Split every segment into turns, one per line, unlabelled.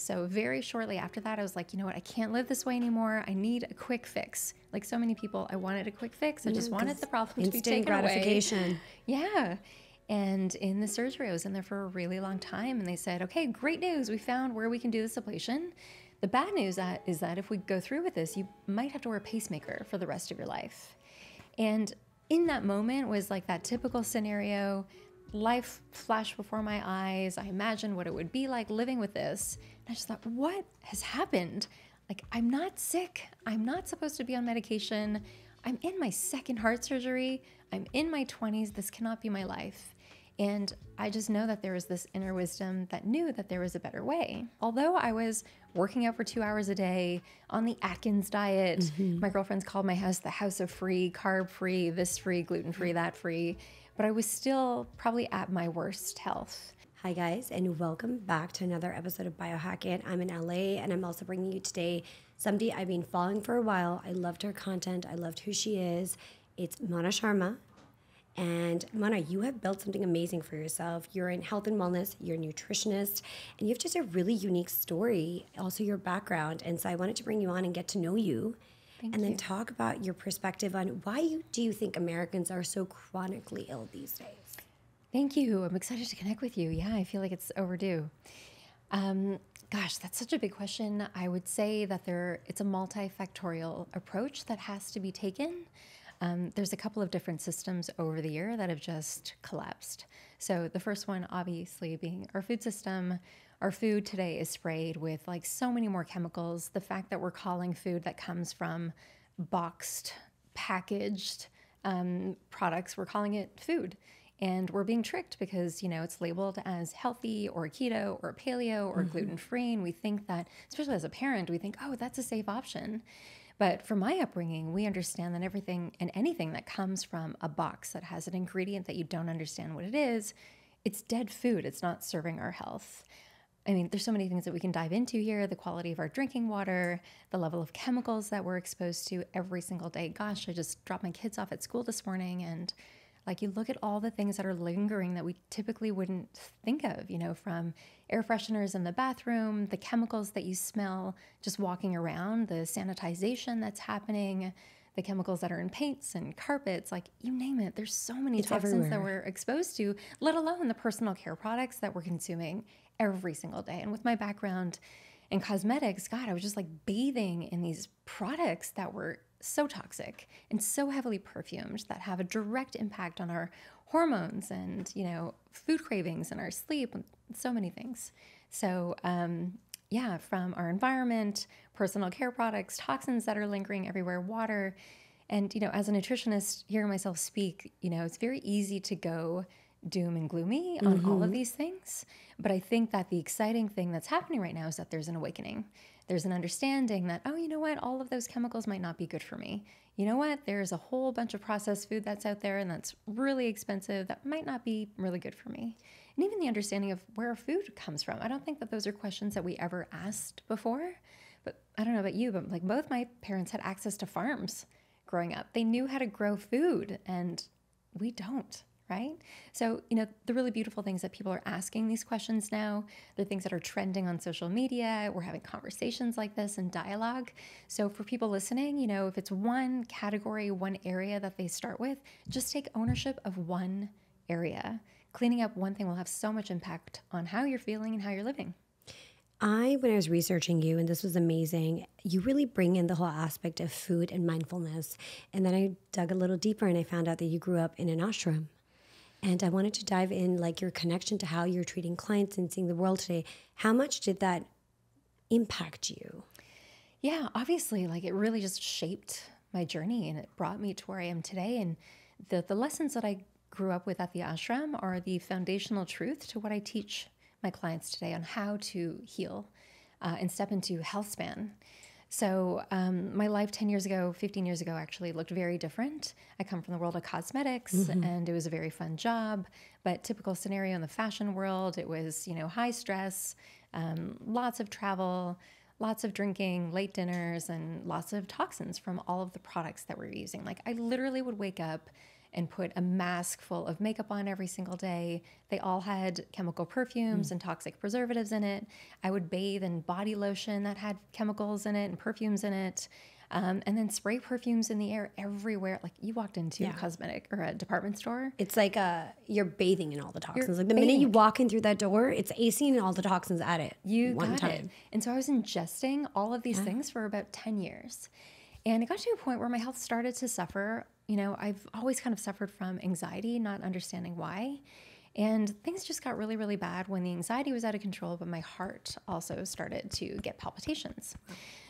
So, very shortly after that, I was like, you know what? I can't live this way anymore. I need a quick fix. Like so many people, I wanted a quick fix. I mm, just wanted the problem to be taken
gratification.
away. Yeah. And in the surgery, I was in there for a really long time. And they said, okay, great news. We found where we can do this ablation. The bad news that is that if we go through with this, you might have to wear a pacemaker for the rest of your life. And in that moment was like that typical scenario life flashed before my eyes. I imagined what it would be like living with this. And I just thought, what has happened? Like, I'm not sick. I'm not supposed to be on medication. I'm in my second heart surgery. I'm in my 20s. This cannot be my life. And I just know that there was this inner wisdom that knew that there was a better way. Although I was working out for two hours a day on the Atkins diet, mm-hmm. my girlfriends called my house the house of free, carb free, this free, gluten free, that free but I was still probably at my worst health.
Hi, guys, and welcome back to another episode of Biohack It. I'm in LA, and I'm also bringing you today somebody I've been following for a while. I loved her content, I loved who she is. It's Mona Sharma. And Mona, you have built something amazing for yourself. You're in health and wellness, you're a nutritionist, and you have just a really unique story, also your background. And so I wanted to bring you on and get to know you Thank and you. then talk about your perspective on why you, do you think Americans are so chronically ill these days?
Thank you. I'm excited to connect with you. Yeah, I feel like it's overdue. Um, gosh, that's such a big question. I would say that there it's a multifactorial approach that has to be taken. Um, there's a couple of different systems over the year that have just collapsed. So the first one, obviously, being our food system, our food today is sprayed with like so many more chemicals. The fact that we're calling food that comes from boxed, packaged um, products, we're calling it food. And we're being tricked because, you know, it's labeled as healthy or keto or paleo or mm-hmm. gluten free. And we think that, especially as a parent, we think, oh, that's a safe option. But from my upbringing, we understand that everything and anything that comes from a box that has an ingredient that you don't understand what it is, it's dead food. It's not serving our health. I mean, there's so many things that we can dive into here the quality of our drinking water, the level of chemicals that we're exposed to every single day. Gosh, I just dropped my kids off at school this morning and like you look at all the things that are lingering that we typically wouldn't think of, you know, from air fresheners in the bathroom, the chemicals that you smell just walking around, the sanitization that's happening, the chemicals that are in paints and carpets, like you name it. There's so many it's toxins everywhere. that we're exposed to, let alone the personal care products that we're consuming every single day. And with my background in cosmetics, God, I was just like bathing in these products that were so toxic and so heavily perfumed that have a direct impact on our hormones and, you know, food cravings and our sleep and so many things. So, um, yeah, from our environment, personal care products, toxins that are lingering everywhere, water. And, you know, as a nutritionist, hearing myself speak, you know, it's very easy to go doom and gloomy on mm-hmm. all of mm-hmm. these things. But I think that the exciting thing that's happening right now is that there's an awakening. There's an understanding that, oh, you know what, all of those chemicals might not be good for me. You know what, there's a whole bunch of processed food that's out there and that's really expensive that might not be really good for me. And even the understanding of where food comes from. I don't think that those are questions that we ever asked before. But I don't know about you, but like both my parents had access to farms growing up. They knew how to grow food and we don't right? So, you know, the really beautiful things that people are asking these questions now, the things that are trending on social media. We're having conversations like this and dialogue. So, for people listening, you know, if it's one category, one area that they start with, just take ownership of one area. Cleaning up one thing will have so much impact on how you're feeling and how you're living.
I, when I was researching you, and this was amazing, you really bring in the whole aspect of food and mindfulness. And then I dug a little deeper and I found out that you grew up in an ashram. And I wanted to dive in like your connection to how you're treating clients and seeing the world today. How much did that impact you?
Yeah, obviously, like it really just shaped my journey and it brought me to where I am today. And the, the lessons that I grew up with at the ashram are the foundational truth to what I teach my clients today on how to heal uh, and step into health span. So, um, my life 10 years ago, 15 years ago, actually looked very different. I come from the world of cosmetics mm-hmm. and it was a very fun job, but typical scenario in the fashion world, it was, you know, high stress, um, lots of travel, lots of drinking, late dinners, and lots of toxins from all of the products that we're using. Like, I literally would wake up and put a mask full of makeup on every single day. They all had chemical perfumes mm. and toxic preservatives in it. I would bathe in body lotion that had chemicals in it and perfumes in it. Um, and then spray perfumes in the air everywhere. Like you walked into yeah. a cosmetic or a department store.
It's like uh, you're bathing in all the toxins. You're like the bathing. minute you walk in through that door, it's acing and all the toxins at it.
You one got time. it. And so I was ingesting all of these yeah. things for about 10 years. And it got to a point where my health started to suffer. You know, I've always kind of suffered from anxiety, not understanding why. And things just got really, really bad when the anxiety was out of control, but my heart also started to get palpitations.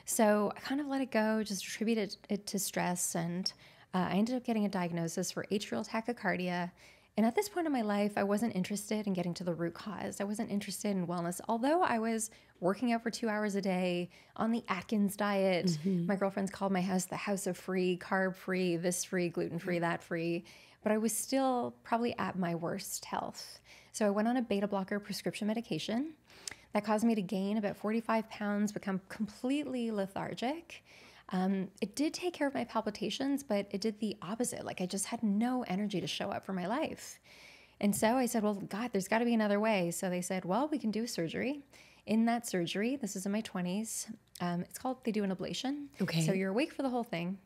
So I kind of let it go, just attributed it to stress. And uh, I ended up getting a diagnosis for atrial tachycardia. And at this point in my life, I wasn't interested in getting to the root cause. I wasn't interested in wellness, although I was working out for two hours a day on the Atkins diet. Mm-hmm. My girlfriends called my house the house of free, carb free, this free, gluten free, mm-hmm. that free. But I was still probably at my worst health. So I went on a beta blocker prescription medication that caused me to gain about 45 pounds, become completely lethargic. Um, it did take care of my palpitations, but it did the opposite. Like I just had no energy to show up for my life. And so I said, Well, God, there's got to be another way. So they said, Well, we can do surgery. In that surgery, this is in my 20s, um, it's called, they do an ablation.
Okay.
So you're awake for the whole thing.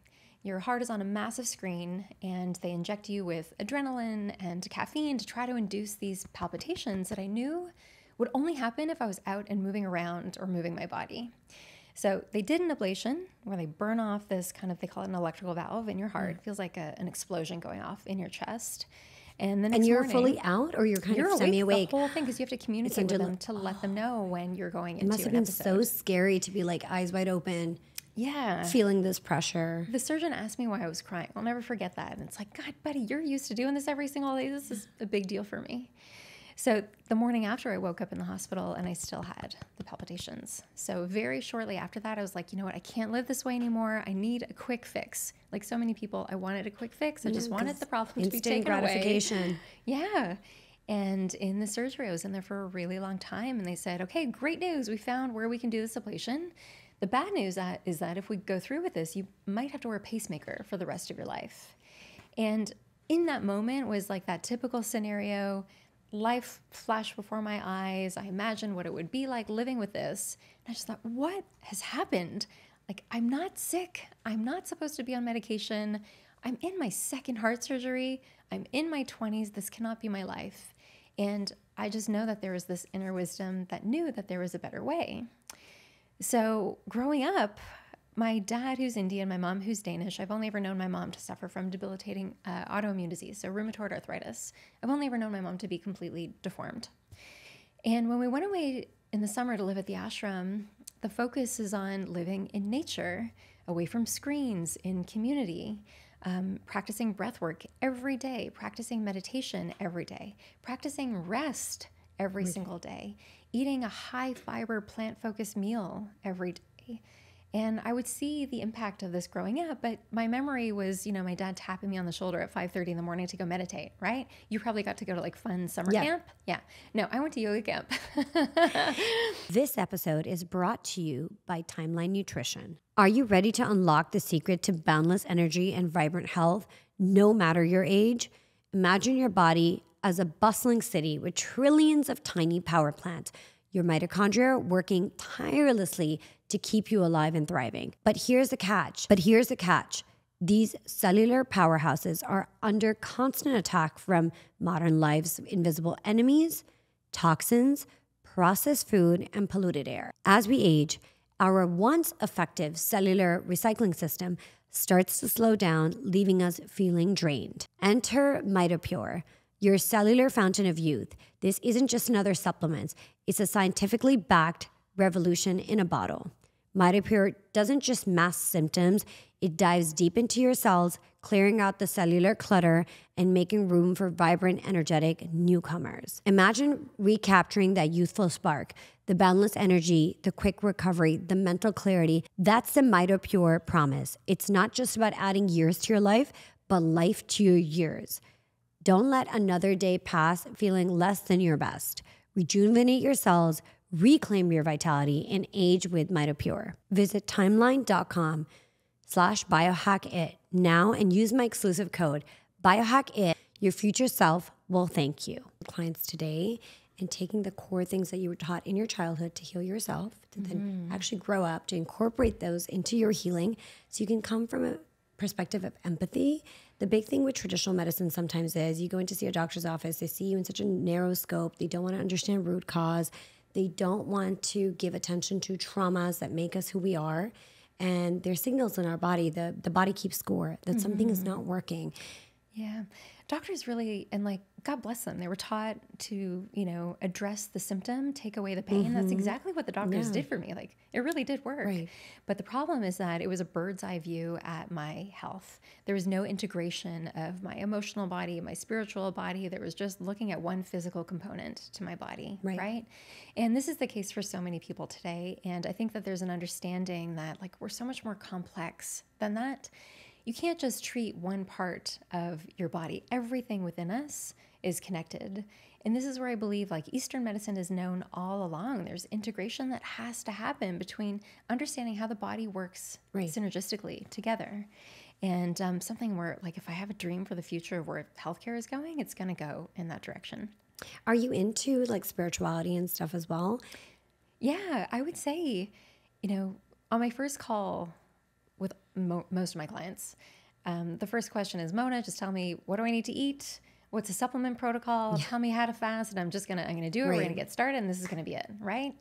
Your heart is on a massive screen, and they inject you with adrenaline and caffeine to try to induce these palpitations that I knew would only happen if I was out and moving around or moving my body. So they did an ablation where they burn off this kind of they call it an electrical valve in your heart. Mm. It feels like a, an explosion going off in your chest. And then
and you're
morning,
fully out, or you're kind
you're
of semi
awake. The whole thing because you have to communicate with them to oh. let them know when you're going into. It
must have
been
episode. so scary to be like eyes wide open.
Yeah.
Feeling this pressure.
The surgeon asked me why I was crying. I'll never forget that. And it's like, God, buddy, you're used to doing this every single day. This is a big deal for me. So the morning after, I woke up in the hospital and I still had the palpitations. So very shortly after that, I was like, you know what? I can't live this way anymore. I need a quick fix. Like so many people, I wanted a quick fix. I just wanted the problem to be taken gratification. away. Yeah. And in the surgery, I was in there for a really long time, and they said, "Okay, great news! We found where we can do this ablation." The bad news uh, is that if we go through with this, you might have to wear a pacemaker for the rest of your life. And in that moment was like that typical scenario life flashed before my eyes. I imagined what it would be like living with this. And I just thought, what has happened? Like, I'm not sick. I'm not supposed to be on medication. I'm in my second heart surgery. I'm in my 20s. This cannot be my life. And I just know that there was this inner wisdom that knew that there was a better way. So, growing up, my dad, who's Indian, my mom, who's Danish, I've only ever known my mom to suffer from debilitating uh, autoimmune disease, so rheumatoid arthritis. I've only ever known my mom to be completely deformed. And when we went away in the summer to live at the ashram, the focus is on living in nature, away from screens, in community, um, practicing breath work every day, practicing meditation every day, practicing rest every single day, eating a high fiber plant focused meal every day and I would see the impact of this growing up, but my memory was, you know, my dad tapping me on the shoulder at 5:30 in the morning to go meditate, right? You probably got to go to like fun summer yeah. camp. Yeah. No, I went to yoga camp.
this episode is brought to you by Timeline Nutrition. Are you ready to unlock the secret to boundless energy and vibrant health no matter your age? Imagine your body as a bustling city with trillions of tiny power plants your mitochondria working tirelessly to keep you alive and thriving. But here's the catch. But here's the catch. These cellular powerhouses are under constant attack from modern life's invisible enemies, toxins, processed food, and polluted air. As we age, our once effective cellular recycling system starts to slow down, leaving us feeling drained. Enter MitoPure, your cellular fountain of youth. This isn't just another supplement, it's a scientifically backed revolution in a bottle. MitoPure doesn't just mask symptoms, it dives deep into your cells, clearing out the cellular clutter and making room for vibrant, energetic newcomers. Imagine recapturing that youthful spark, the boundless energy, the quick recovery, the mental clarity. That's the MitoPure promise. It's not just about adding years to your life, but life to your years. Don't let another day pass feeling less than your best. Rejuvenate your cells reclaim your vitality and age with MitoPure. Visit timeline.com slash biohackit now and use my exclusive code Biohack It, your future self will thank you. Clients today and taking the core things that you were taught in your childhood to heal yourself, to then mm-hmm. actually grow up, to incorporate those into your healing so you can come from a perspective of empathy. The big thing with traditional medicine sometimes is you go in to see a doctor's office, they see you in such a narrow scope, they don't want to understand root cause, they don't want to give attention to traumas that make us who we are. And there's signals in our body, the, the body keeps score that something is mm-hmm. not working.
Yeah. Doctors really, and like, God bless them, they were taught to, you know, address the symptom, take away the pain. That's mm-hmm. exactly what the doctors did for me. Like, it really did work.
Right.
But the problem is that it was a bird's eye view at my health. There was no integration of my emotional body, my spiritual body. There was just looking at one physical component to my body.
Right.
Right. And this is the case for so many people today. And I think that there's an understanding that, like, we're so much more complex than that you can't just treat one part of your body. Everything within us is connected. And this is where I believe like Eastern medicine is known all along. There's integration that has to happen between understanding how the body works
Right.
synergistically together. And um, something where, like, if I have a dream for the future of where healthcare is going, it's going to go in that direction.
Are you into like spirituality and stuff as well?
Yeah, I would say, you know, on my first call mo- most of my clients, um, the first question is, Mona, just tell me what do I need to eat? What's a supplement protocol? Tell me how to fast, and I'm just gonna I'm gonna do it. We're
Right.
gonna get started, and this is gonna be it, right?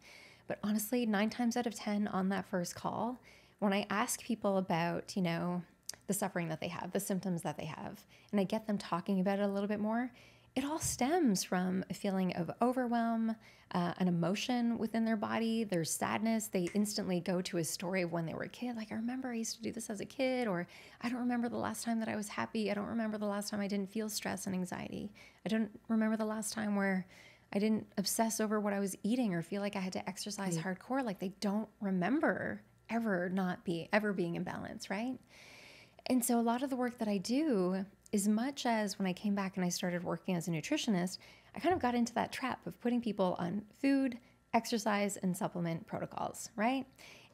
But honestly, nine times out of ten on that first call, when I ask people about, you know, the suffering that they have, the symptoms that they have, and I get them talking about it a little bit more, it all stems from a feeling of overwhelm, uh, an emotion within their body. There's sadness. They instantly go to a story of when they were a kid. Like, I remember I used to do this as a kid, or I don't remember the last time that I was happy. I don't remember the last time I didn't feel stress and anxiety. I don't remember the last time where I didn't obsess over what I was eating or feel like I had to exercise hardcore. Like, they don't remember ever not be ever being in balance, right? And so a lot of the work that I do, as much as when I came back and I started working as a nutritionist, I kind of got into that trap of putting people on food, exercise, and supplement protocols, right?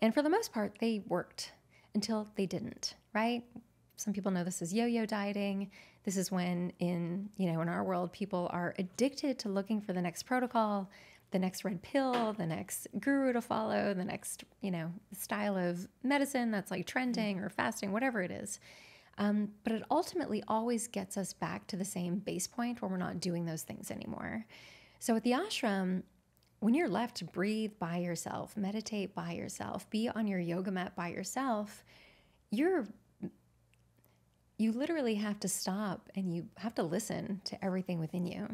And for the most part, they worked until they didn't, right? Some people know this as yo-yo dieting. This is when in, you know, in our world people are addicted to looking for the next protocol, the next red pill, the next guru to follow, the next, you know, style of medicine that's like trending mm-hmm. or fasting, whatever it is. Um, but it ultimately always gets us back to the same base point where we're not doing those things anymore. So at the ashram, when you're left to breathe by yourself, meditate by yourself, be on your yoga mat by yourself, you're you literally have to stop and you have to listen to everything within you.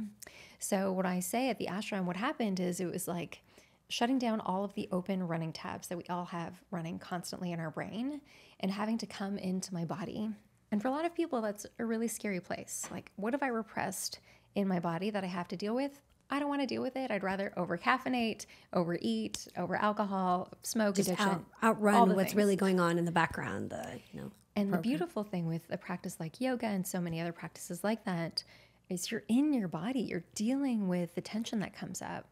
So, what I say at the ashram, what happened is it was like shutting down all of the open running tabs that we all have running constantly in our brain and having to come into my body. And for a lot of people, that's a really scary place. Like, what have I repressed in my body that I have to deal with? I don't want to deal with it. I'd rather over caffeinate, overeat, over alcohol, smoke
Just
addiction,
out, outrun what's
things.
really going on in the background. The you know.
And the beautiful thing with a practice like yoga and so many other practices like that is you're in your body, you're dealing with the tension that comes up.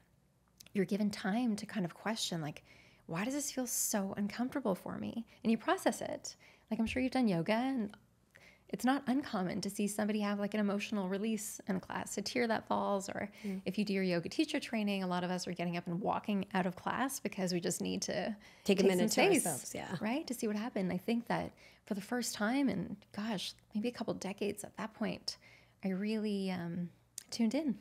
You're given time to kind of question, like, why does this feel so uncomfortable for me? And you process it. Like, I'm sure you've done yoga, and it's not uncommon to see somebody have like an emotional release in a class, a tear that falls, or if you do your yoga teacher training, a lot of us are getting up and walking out of class because we just need to
Take a
some
minute to
space,
ourselves, yeah.
right, to see what happened. I think that for the first time in gosh, maybe a couple decades at that point, I really um, tuned in,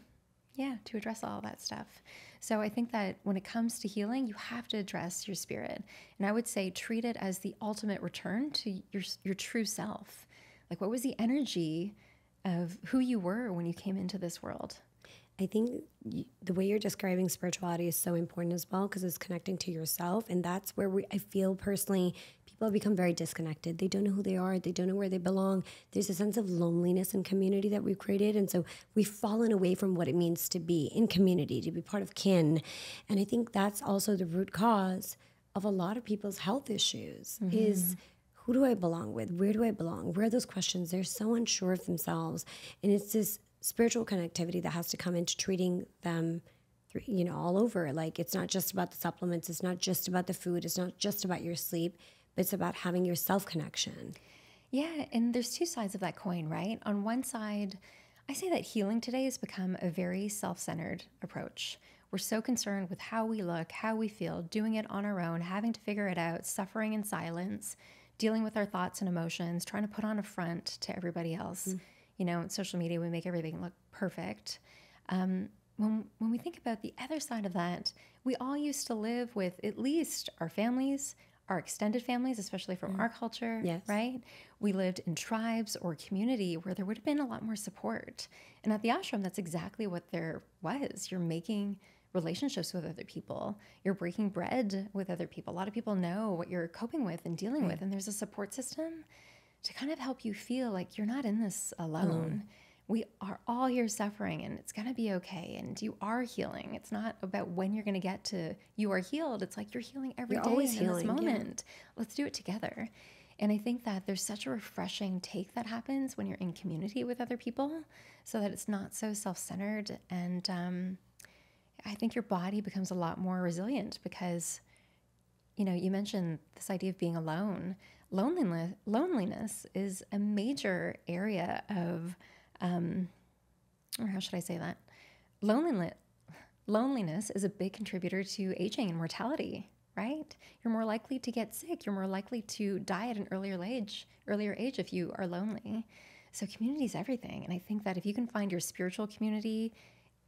yeah, to address all that stuff. So I think that when it comes to healing, you have to address your spirit, and I would say treat it as the ultimate return to your your true self. Like, what was the energy of who you were when you came into this world?
I think the way you're describing spirituality is so important as well because it's connecting to yourself, and that's where we, I feel personally people have become very disconnected. They don't know who they are. They don't know where they belong. There's a sense of loneliness and community that we've created, and so we've fallen away from what it means to be in community, to be part of kin, and I think that's also the root cause of a lot of people's health issues. Is mm-hmm. Who do I belong with? Where do I belong? Where are those questions? They're so unsure of themselves. And it's this spiritual connectivity that has to come into treating them, you know, all over. Like it's not just about the supplements, it's not just about the food, it's not just about your sleep, but it's about having your self connection.
Yeah, and there's two sides of that coin, right? On one side, I say that healing today has become a very self centered approach. We're so concerned with how we look, how we feel, doing it on our own, having to figure it out, suffering in silence, dealing with our thoughts and emotions, trying to put on a front to everybody else. Mm. You know, social media, we make everything look perfect. Um, when, when we think about the other side of that, we all used to live with at least our families, our extended families, especially from mm. our culture, yes. right? We lived in tribes or community where there would have been a lot more support. And at the ashram, that's exactly what there was. You're making relationships with other people, you're breaking bread with other people. A lot of people know what you're coping with and dealing right. with, and there's a support system to kind of help you feel like you're not in this alone. we are all here suffering and it's going to be okay and you are healing it's not about when you're going to get to you are healed it's like you're healing every you're day always in healing, this moment yeah. let's do it together and i think that there's such a refreshing take that happens when you're in community with other people so that it's not so self-centered and um, i think your body becomes a lot more resilient because you know you mentioned this idea of being alone loneliness loneliness is a major area of um, or how should I say that? Loneliness, loneliness is a big contributor to aging and mortality, right? You're more likely to get sick. You're more likely to die at an earlier age, earlier age if you are lonely. So community is everything. And I think that if you can find your spiritual community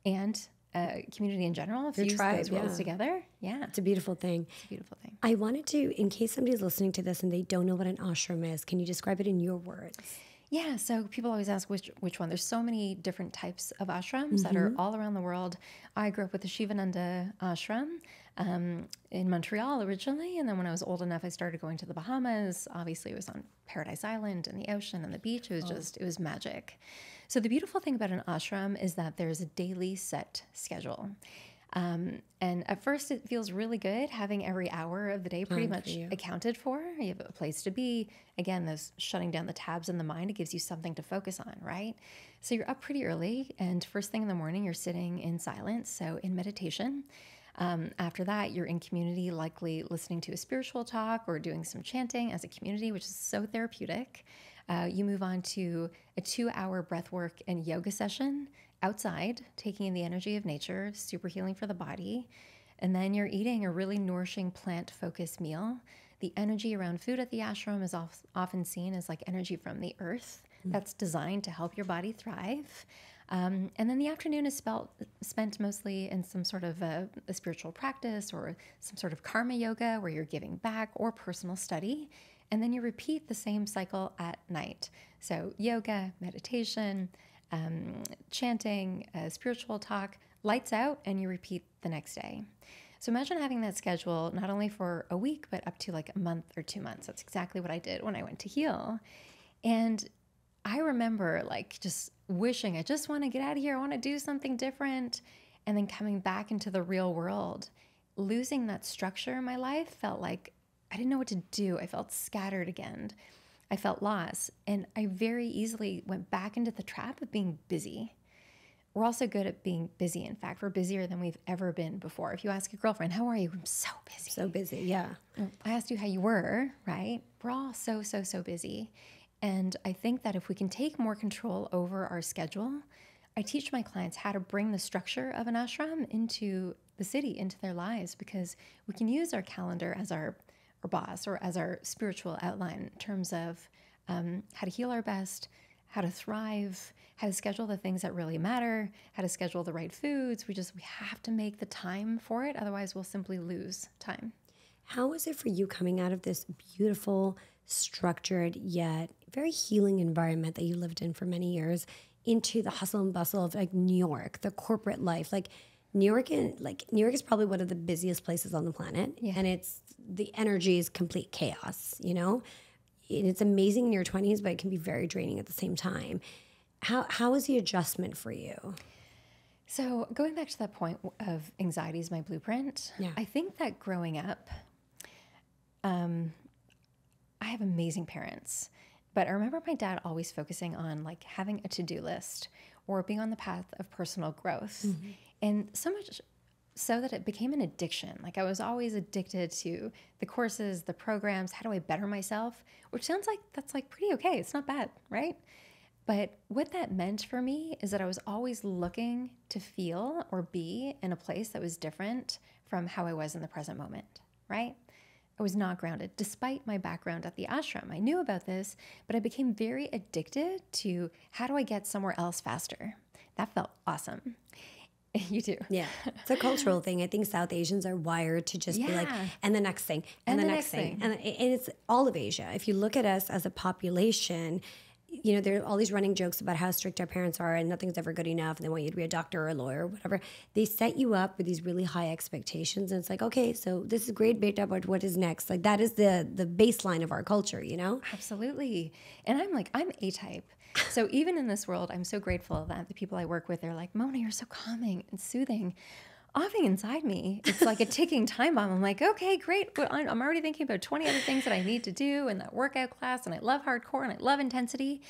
and uh, community in general, if you use those roles yeah. together, yeah,
it's a beautiful thing.
It's a beautiful thing.
I wanted to, in case somebody's listening to this and they don't know what an ashram is, can you describe it in your words?
Yeah, so people always ask which which one. There's so many different types of ashrams mm-hmm. that are mm-hmm. all around the world. I grew up with the Shivananda ashram um, in Montreal originally, and then when I was old enough, I started going to the Bahamas. Obviously, it was on Paradise Island and the ocean and the beach. It was oh. just it was magic. So the beautiful thing about an ashram is that there's a daily set schedule. Um, and at first, it feels really good having every hour of the day pretty much accounted for. You have a place to be. Again, those shutting down the tabs in the mind, it gives you something to focus on, right? So you're up pretty early, and first thing in the morning, you're sitting in silence, so in meditation. Um, after that, you're in community, likely listening to a spiritual talk or doing some chanting as a community, which is so therapeutic. Uh, you move on to a two hour breath work and yoga session outside, taking in the energy of nature, super healing for the body. And then you're eating a really nourishing plant focused meal. The energy around food at the ashram is often seen as like energy from the earth mm. that's designed to help your body thrive. Um, and then the afternoon is spelt, spent mostly in some sort of a, a spiritual practice or some sort of karma yoga where you're giving back or personal study. And then you repeat the same cycle at night. So, yoga, meditation, um, chanting, spiritual talk, lights out, and you repeat the next day. So imagine having that schedule not only for a week, but up to like a month or two months. That's exactly what I did when I went to heal. And I remember like just wishing, I just want to get out of here. I want to do something different. And then coming back into the real world, losing that structure in my life felt like I didn't know what to do. I felt scattered again. I felt lost. And I very easily went back into the trap of being busy. We're also good at being busy. In fact, we're busier than we've ever been before. If you ask a girlfriend, How are you? I'm so busy.
So busy, yeah.
I asked you how you were, right? We're all so, so, so busy. And I think that if we can take more control over our schedule, I teach my clients how to bring the structure of an ashram into the city, into their lives, because we can use our calendar as our boss or as our spiritual outline in terms of um, how to heal our best, how to thrive, how to schedule the things that really matter, how to schedule the right foods. We just we have to make the time for it, otherwise we'll simply lose time.
How was it for you coming out of this beautiful, structured yet very healing environment that you lived in for many years into the hustle and bustle of like New York, the corporate life, like New York and like New York is probably one of the busiest places on the planet, yeah. and it's the energy is complete chaos. You know, and it's amazing in your twenties, but it can be very draining at the same time. How how is the adjustment for you?
So going back to that point of anxiety is my blueprint. Yeah. I think that growing up, um, I have amazing parents, but I remember my dad always focusing on like having a to do list or being on the path of personal growth. Mm-hmm. And so much so that it became an addiction. Like I was always addicted to the courses, the programs, how do I better myself? Which sounds like that's like pretty okay. It's not bad, right? But what that meant for me is that I was always looking to feel or be in a place that was different from how I was in the present moment, right? I was not grounded despite my background at the ashram. I knew about this, but I became very addicted to how do I get somewhere else faster? That felt awesome. You do.
Yeah. It's a cultural thing. I think South Asians are wired to just be like, and the next thing, and, the, next, thing. And, and it's all of Asia. If you look at us as a population, you know, there are all these running jokes about how strict our parents are and nothing's ever good enough and they want you to be a doctor or a lawyer or whatever. They set you up with these really high expectations. And it's like, okay, so this is great, beta, but what is next? Like that is the the baseline of our culture, you know?
Absolutely. And I'm like, I'm A type. So even in this world, I'm so grateful that the people I work with are like, Mona, you're so calming and soothing. Often inside me, it's like a ticking time bomb. I'm like, okay, great. I'm already thinking about 20 other things that I need to do and that workout class. And I love hardcore and I love intensity.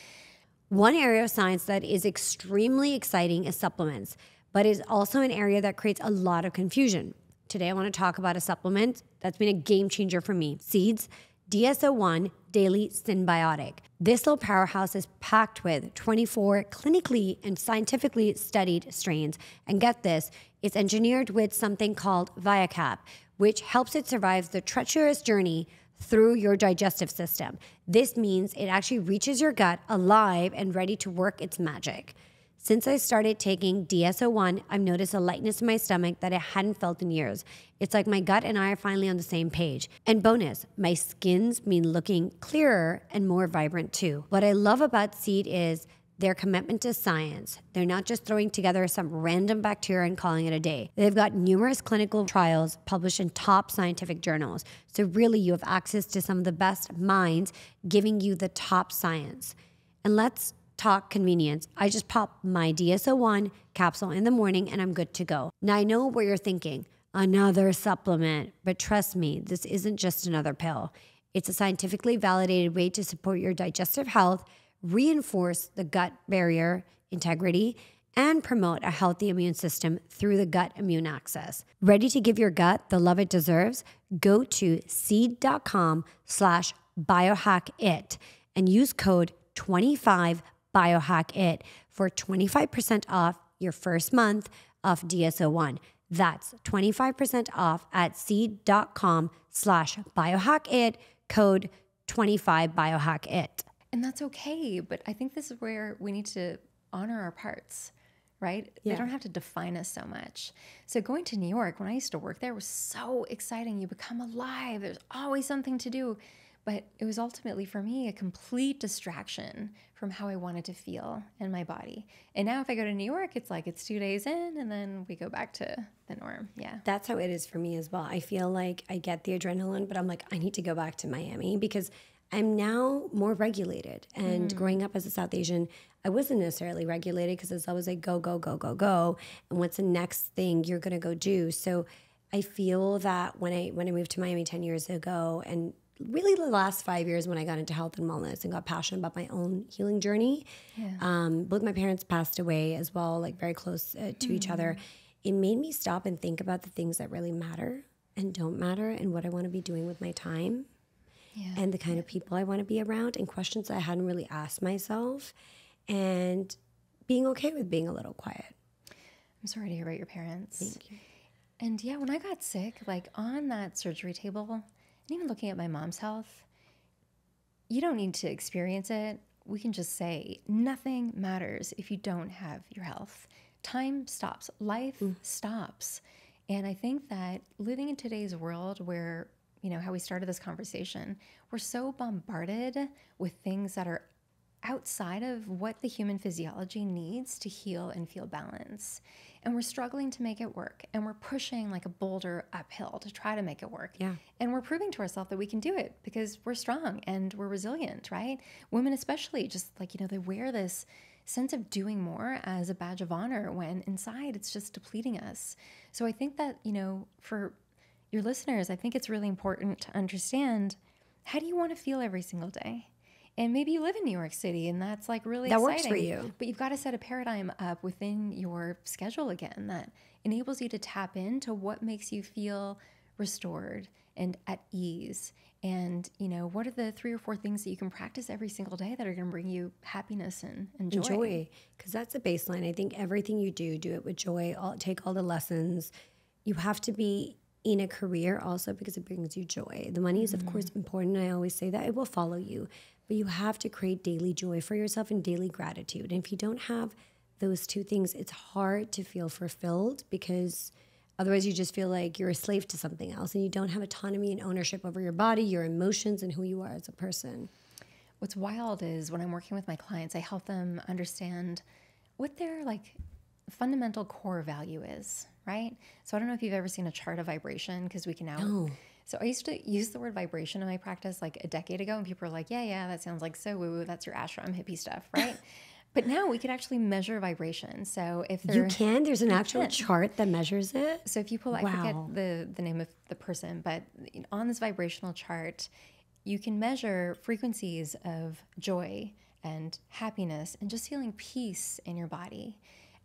One area of science that is extremely exciting is supplements, but is also an area that creates a lot of confusion. Today, I want to talk about a supplement that's been a game changer for me Seeds DS-01 Daily Synbiotic. This little powerhouse is packed with 24 clinically and scientifically studied strains. And get this, it's engineered with something called ViaCap, which helps it survive the treacherous journey through your digestive system. This means it actually reaches your gut alive and ready to work its magic. Since I started taking DS-01, I've noticed a lightness in my stomach that I hadn't felt in years. It's like my gut and I are finally on the same page. And bonus, my skin's been looking clearer and more vibrant too. What I love about Seed is their commitment to science. They're not just throwing together some random bacteria and calling it a day. They've got numerous clinical trials published in top scientific journals. So, really, you have access to some of the best minds giving you the top science. And let's talk convenience. I just pop my DS-01 capsule in the morning and I'm good to go. Now, I know what you're thinking another supplement, but trust me, this isn't just another pill. It's a scientifically validated way to support your digestive health, reinforce the gut barrier integrity, and promote a healthy immune system through the gut immune axis. Ready to give your gut the love it deserves? Go to seed.com slash biohackit and use code 25 biohackit for 25% off your first month of DS-01. That's 25% off at seed.com slash biohackit, code 25 biohackit.
And that's okay. But I think this is where we need to honor our parts, right?
Yeah.
They don't have to define us so much. So going to New York, when I used to work there, was so exciting. You become alive, there's always something to do. But it was ultimately for me a complete distraction from how I wanted to feel in my body. And now if I go to New York, it's like it's two days in and then we go back to the norm. Yeah.
That's how it is for me as well. I feel like I get the adrenaline, but I'm like, I need to go back to Miami because I'm now more regulated. And mm. growing up as a South Asian, I wasn't necessarily regulated because it's always like go, go, go, go, go. And what's the next thing you're gonna go do? So I feel that when I when I moved to Miami 10 years ago and really the last five years when I got into health and wellness and got passionate about my own healing journey. Um, both my parents passed away as well, like very close uh, to each other. It made me stop and think about the things that really matter and don't matter and what I want to be doing with my time
Yeah.
and the kind of people I want to be around and questions I hadn't really asked myself and being okay with being a little quiet.
I'm sorry to hear about your parents. Thank you. And yeah, when I got sick, like on that surgery table, and even looking at my mom's health, you don't need to experience it. We can just say nothing matters if you don't have your health. Time stops, life mm. stops. And I think that living in today's world where, you know, how we started this conversation, we're so bombarded with things that are outside of what the human physiology needs to heal and feel balance. And we're struggling to make it work. And we're pushing like a boulder uphill to try to make it work.
Yeah.
And we're proving to ourselves that we can do it because we're strong and we're resilient, right? Women, especially, just like, you know, they wear this sense of doing more as a badge of honor when inside it's just depleting us. So I think that, you know, for your listeners, I think it's really important to understand how do you want to feel every single day? And maybe you live in New York City and that's like really
That works
exciting.
for you.
But you've got to set a paradigm up within your schedule again that enables you to tap into what makes you feel restored and at ease. And, you know, what are the three or four things that you can practice every single day that are going to bring you happiness and, and joy?
joy because that's the baseline i think everything you do do it with joy all, take all the lessons you have to be in a career also because it brings you joy the money is of mm-hmm. course important i always say that it will follow you but you have to create daily joy for yourself and daily gratitude and if you don't have those two things it's hard to feel fulfilled because otherwise you just feel like you're a slave to something else and you don't have autonomy and ownership over your body your emotions and who you are as a person
What's wild is when I'm working with my clients, I help them understand what their like fundamental core value is, right? So I don't know if you've ever seen a chart of vibration because we can now. So I used to use the word vibration in my practice like a decade ago, and people are like, "Yeah, yeah, that sounds like so woo woo. That's your ashram hippie stuff, right?" but now we could actually measure vibration. So if
you can there's an actual
can.
chart that measures it
so if you pull, I forget the the name of the person, but on this vibrational chart, you can measure frequencies of joy and happiness and just feeling peace in your body,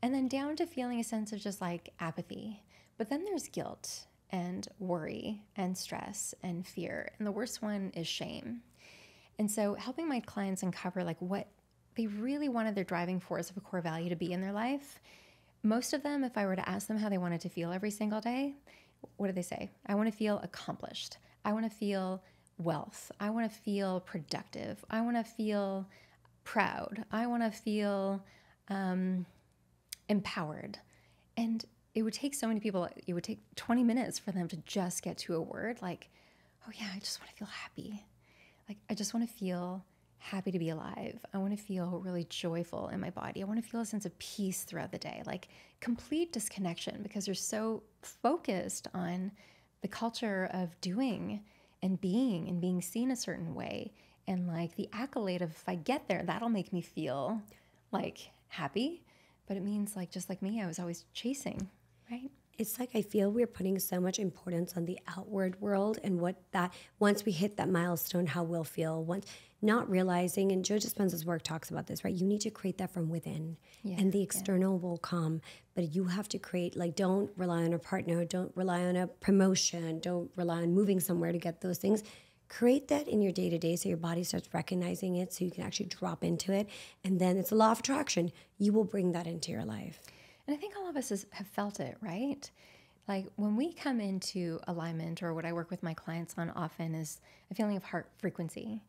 and then down to feeling a sense of just like apathy. But then there's guilt and worry and stress and fear, and the worst one is shame. And so helping my clients uncover like what they really wanted their driving force of a core value to be in their life. Most of them, if I were to ask them how they wanted to feel every single day, what do they say? I want to feel accomplished. I want to feel wealth. I want to feel productive. I want to feel proud. I want to feel um, empowered. And it would take so many people, it would take 20 minutes for them to just get to a word like, oh, yeah, I just want to feel happy. Like, I just want to feel happy to be alive. I want to feel really joyful in my body. I want to feel a sense of peace throughout the day, like complete disconnection because you're so focused on the culture of doing and being and being seen a certain way. And like the accolade of if I get there, that'll make me feel like happy. But it means like just like me, I was always chasing, right?
it's like I feel we're putting so much importance on the outward world and what that once we hit that milestone, how we'll feel. Once not realizing, and Joe Dispenza's work talks about this, right? You need to create that from within, and the external will come. But you have to create like don't rely on a partner, don't rely on a promotion, don't rely on moving somewhere to get those things. Create that in your day to day so your body starts recognizing it so you can actually drop into it. And then it's a law of attraction. You will bring that into your life.
And I think all of us have felt it, right? Like when we come into alignment, or what I work with my clients on often is a feeling of heart frequency.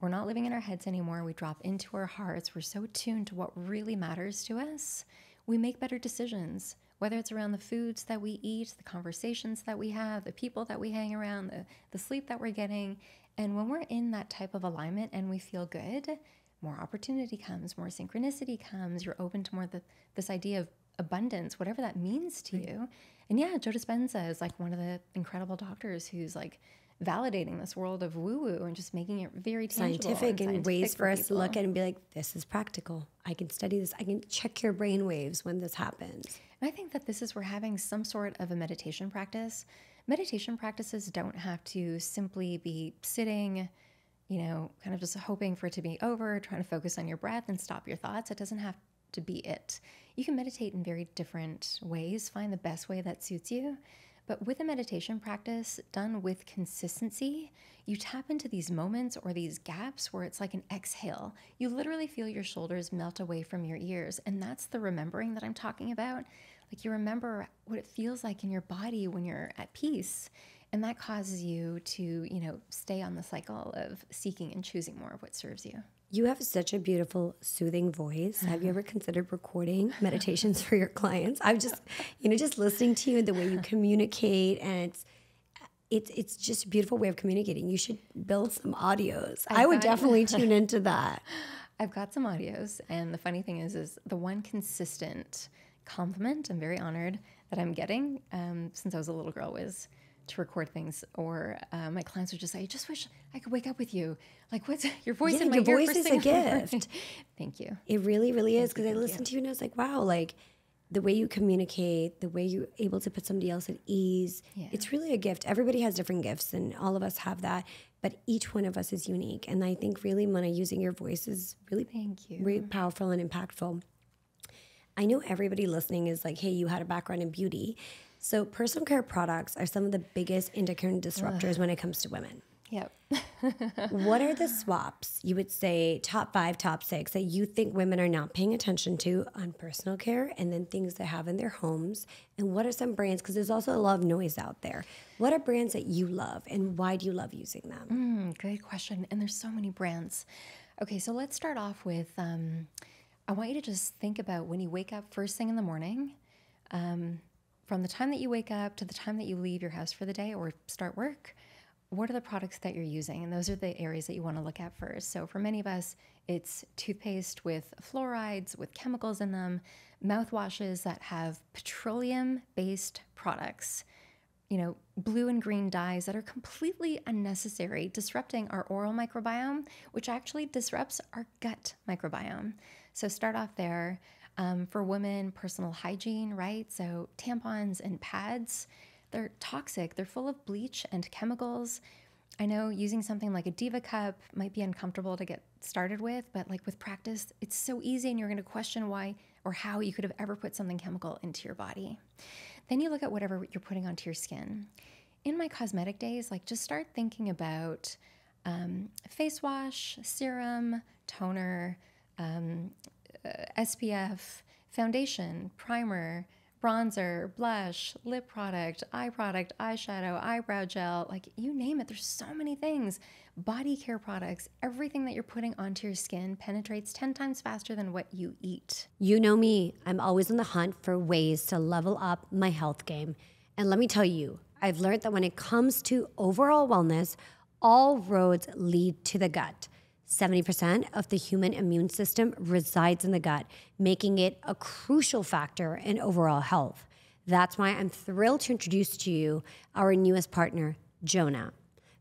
We're not living in our heads anymore. We drop into our hearts. We're so tuned to what really matters to us. We make better decisions, whether it's around the foods that we eat, the conversations that we have, the people that we hang around, the, the sleep that we're getting. And when we're in that type of alignment and we feel good, more opportunity comes, more synchronicity comes. You're open to more the, this idea of abundance, whatever that means to you. And yeah, Joe Dispenza is like one of the incredible doctors who's like validating this world of woo woo and just making it very tangible
scientific and, ways for us to look
people.
at and be like, this is practical. I can study this. I can check your brain waves when this happens.
And I think that this is where we're having some sort of a meditation practice. Meditation practices don't have to simply be sitting, you know, kind of just hoping for it to be over, trying to focus on your breath and stop your thoughts. It doesn't have to be it. You can meditate in very different ways, find the best way that suits you. But with a meditation practice done with consistency, you tap into these moments or these gaps where it's like an exhale. You literally feel your shoulders melt away from your ears. And that's the remembering that I'm talking about. Like you remember what it feels like in your body when you're at peace. And that causes you to, you know, stay on the cycle of seeking and choosing more of what serves you.
You have such a beautiful, soothing voice. Have you ever considered recording meditations for your clients? I'm just, you know, just listening to you and the way you communicate, and it's, it's, it's just a beautiful way of communicating. You should build some audios. I would
got-
definitely tune into that.
I've got some audios, and the funny thing is, is the one consistent compliment I'm very honored that I'm getting um, since I was a little girl was to record things, or uh, my clients would just say, "I just wish I could wake up with you. Like, what's your voice
Yeah,
in my
your voice is a
thing in the morning?"
gift.
Thank you.
It really, really is because I listened to you and I was like, wow, like the way you communicate, the way you're able to put somebody else at ease.
Yeah.
It's really a gift. Everybody has different gifts, and all of us have that. But each one of us is unique. And I think really, Mona, using your voice is really,
Thank you.
really powerful and impactful. I know everybody listening is like, hey, you had a background in beauty. So, personal care products are some of the biggest endocrine disruptors when it comes to women.
Yep.
what are the swaps you would say top five, top six that you think women are not paying attention to on personal care and then things they have in their homes? And what are some brands? Because there's also a lot of noise out there. What are brands that you love and why do you love using them?
Mm, good question. And there's so many brands. Okay, so let's start off with um, I want you to just think about when you wake up first thing in the morning, um, from the time that you wake up to the time that you leave your house for the day or start work what are the products that you're using? And those are the areas that you want to look at first. So for many of us, it's toothpaste with fluorides, with chemicals in them, mouthwashes that have petroleum based products, you know, blue and green dyes that are completely unnecessary, disrupting our oral microbiome, which actually disrupts our gut microbiome. So start off there. Um, for women, personal hygiene, right? So tampons and pads they're toxic, they're full of bleach and chemicals. I know using something like a Diva cup might be uncomfortable to get started with, but like with practice, it's so easy and you're going to question why or how you could have ever put something chemical into your body. Then you look at whatever you're putting onto your skin. In my cosmetic days, like just start thinking about um, face wash, serum, toner, um, Uh, SPF, foundation, primer, bronzer, blush, lip product, eye product, eyeshadow, eyebrow gel, like you name it. There's so many things. Body care products, everything that you're putting onto your skin penetrates 10 times faster than what you eat.
You know me, I'm always on the hunt for ways to level up my health game. And let me tell you, I've learned that when it comes to overall wellness, all roads lead to the gut. 70% of the human immune system resides in the gut, making it a crucial factor in overall health. That's why I'm thrilled to introduce to you our newest partner, Jona,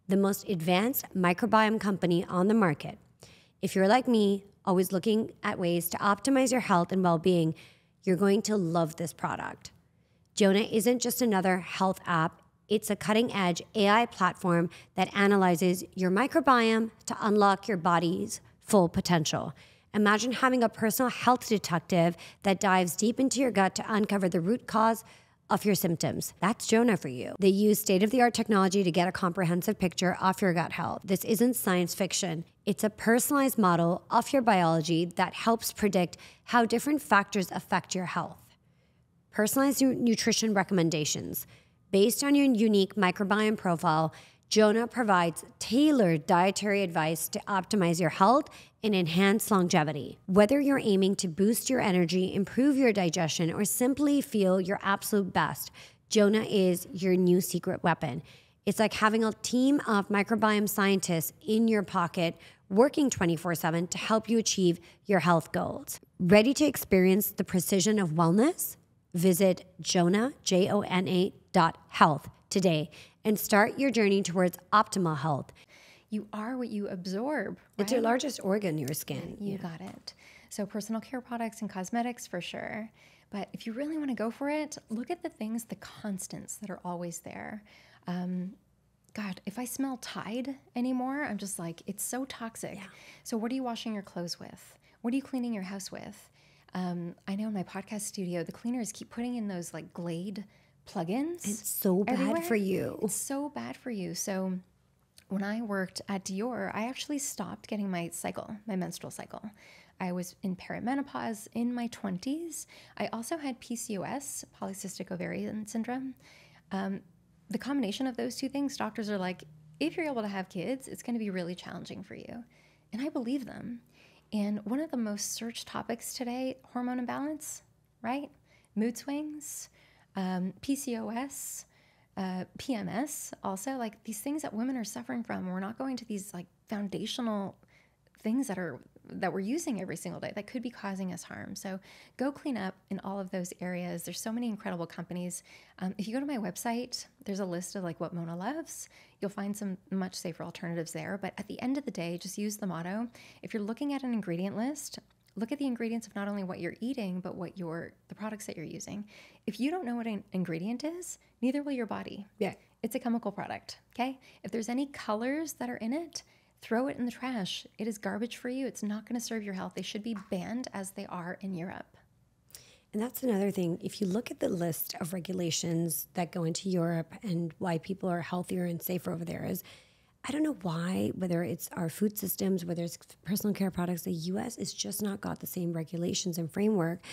the most advanced microbiome company on the market. If you're like me, always looking at ways to optimize your health and well being, you're going to love this product. Jona isn't just another health app, it's a cutting edge AI platform that analyzes your microbiome to unlock your body's full potential. Imagine having a personal health detective that dives deep into your gut to uncover the root cause of your symptoms. That's Jona for you. They use state of the art technology to get a comprehensive picture of your gut health. This isn't science fiction, it's a personalized model of your biology that helps predict how different factors affect your health. Personalized nutrition recommendations Based on your unique microbiome profile, Jona provides tailored dietary advice to optimize your health and enhance longevity. Whether you're aiming to boost your energy, improve your digestion, or simply feel your absolute best, Jona is your new secret weapon. It's like having a team of microbiome scientists in your pocket working 24 7 to help you achieve your health goals. Ready to experience the precision of wellness? Visit Jona, J O N A dot health today and start your journey towards optimal health.
You are what you absorb. Right?
It's your largest organ, your skin.
You yeah. got it. So, personal care products and cosmetics for sure. But if you really want to go for it, look at the things, the constants that are always there. Um, God, if I smell Tide anymore, I'm just like, it's so toxic. Yeah. So, what are you washing your clothes with? What are you cleaning your house with? Um, I know in my podcast studio, the cleaners keep putting in those like Glade plugins.
It's so bad everywhere. for you.
It's so bad for you. So when I worked at Dior, I actually stopped getting my cycle, my menstrual cycle. I was in perimenopause in my 20s. I also had PCOS, polycystic ovarian syndrome. Um, the combination of those two things, doctors are like, if you're able to have kids, it's going to be really challenging for you. And I believe them. And one of the most searched topics today, hormone imbalance, right? Mood swings, um, PCOS, uh, PMS, also like these things that women are suffering from. We're not going to these like foundational things that are that we're using every single day that could be causing us harm. So go clean up in all of those areas. There's so many incredible companies. Um, if you go to my website, there's a list of like what Mona loves. You'll find some much safer alternatives there. But at the end of the day, just use the motto. If you're looking at an ingredient list, look at the ingredients of not only what you're eating, but what your the products that you're using. If you don't know what an ingredient is, neither will your body.
Yeah.
It's a chemical product. Okay. If there's any colors that are in it, throw it in the trash. It is garbage for you. It's not going to serve your health. They should be banned as they are in Europe.
And that's another thing. If you look at the list of regulations that go into Europe and why people are healthier and safer over there is I don't know why, whether it's our food systems, whether it's personal care products, the US is just not got the same regulations and framework.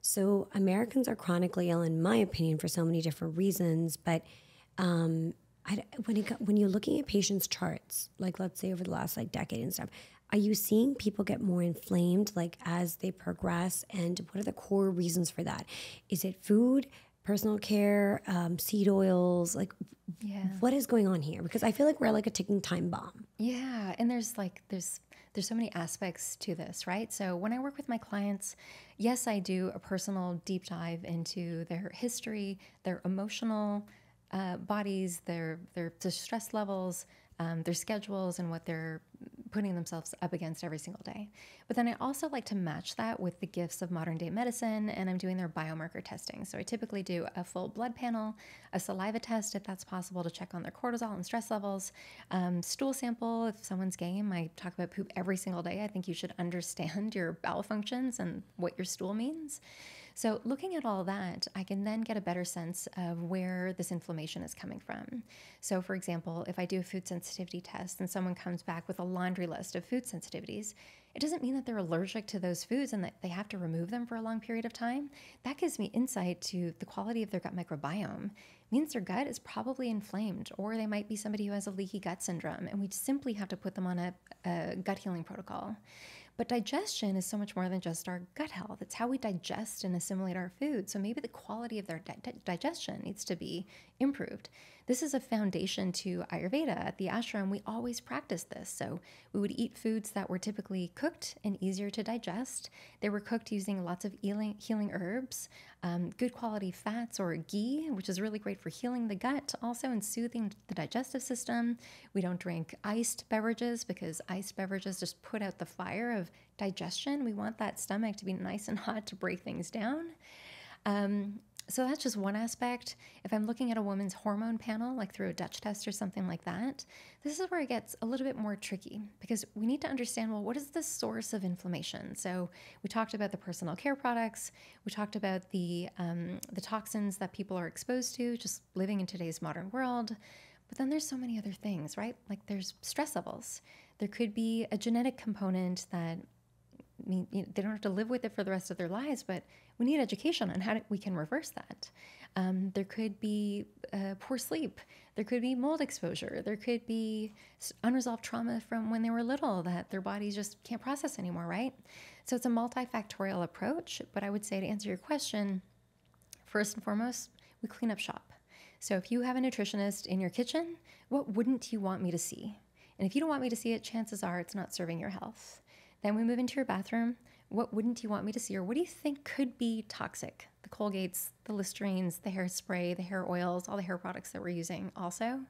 So Americans are chronically ill, in my opinion, for so many different reasons. But um, I, when, it, when you're looking at patients' charts, like let's say over the last like decade and stuff, are you seeing people get more inflamed like as they progress? And what are the core reasons for that? Is it food, personal care, um, seed oils? Like,
Yeah.
what is going on here? Because I feel like we're like a ticking time bomb.
Yeah, and there's like there's there's so many aspects to this, right? So when I work with my clients, yes, I do a personal deep dive into their history, their emotional uh, bodies, their their stress levels, um, their schedules, and what they're putting themselves up against every single day. But then I also like to match that with the gifts of modern day medicine, and I'm doing their biomarker testing. So I typically do a full blood panel, a saliva test if that's possible to check on their cortisol and stress levels, um, stool sample if someone's game. I talk about poop every single day. I think you should understand your bowel functions and what your stool means. So, looking at all that, I can then get a better sense of where this inflammation is coming from. So, for example, if I do a food sensitivity test and someone comes back with a laundry list of food sensitivities, it doesn't mean that they're allergic to those foods and that they have to remove them for a long period of time. That gives me insight to the quality of their gut microbiome. It means their gut is probably inflamed, or they might be somebody who has a leaky gut syndrome, and we simply have to put them on a, a gut healing protocol. But digestion is so much more than just our gut health. It's how we digest and assimilate our food. So maybe the quality of their di- digestion needs to be improved. This is a foundation to Ayurveda. At the ashram, we always practice this. So we would eat foods that were typically cooked and easier to digest. They were cooked using lots of healing, healing herbs, um, good quality fats or ghee, which is really great for healing the gut, also and soothing the digestive system. We don't drink iced beverages because iced beverages just put out the fire of digestion. We want that stomach to be nice and hot to break things down. Um, so that's just one aspect. If I'm looking at a woman's hormone panel, like through a Dutch test or something like that, this is where it gets a little bit more tricky because we need to understand well, what is the source of inflammation? So we talked about the personal care products, we talked about the um, the toxins that people are exposed to just living in today's modern world. But then there's so many other things, right? Like there's stress levels. There could be a genetic component that I mean, they don't have to live with it for the rest of their lives, but we need education on how we can reverse that. Um, there could be uh, poor sleep. There could be mold exposure. There could be unresolved trauma from when they were little that their bodies just can't process anymore, right? So it's a multifactorial approach. But I would say to answer your question, first and foremost, we clean up shop. So if you have a nutritionist in your kitchen, what wouldn't you want me to see? And if you don't want me to see it, chances are it's not serving your health. Then we move into your bathroom. What wouldn't you want me to see, or what do you think could be toxic? The Colgates, the Listerines, the hairspray, the hair oils, all the hair products that we're using, also.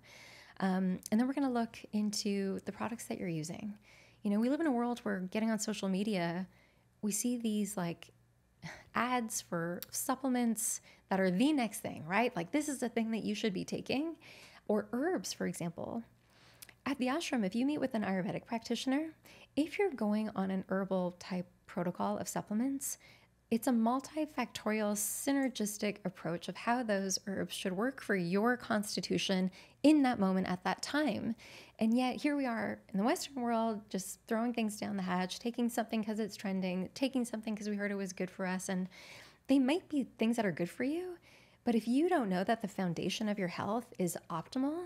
Um, and then we're going to look into the products that you're using. You know, we live in a world where getting on social media, we see these like ads for supplements that are the next thing, right? Like, this is the thing that you should be taking. Or herbs, for example. At the ashram, if you meet with an Ayurvedic practitioner, if you're going on an herbal type protocol of supplements, it's a multifactorial, synergistic approach of how those herbs should work for your constitution in that moment at that time. And yet, here we are in the Western world, just throwing things down the hatch, taking something because it's trending, taking something because we heard it was good for us. And they might be things that are good for you, but if you don't know that the foundation of your health is optimal,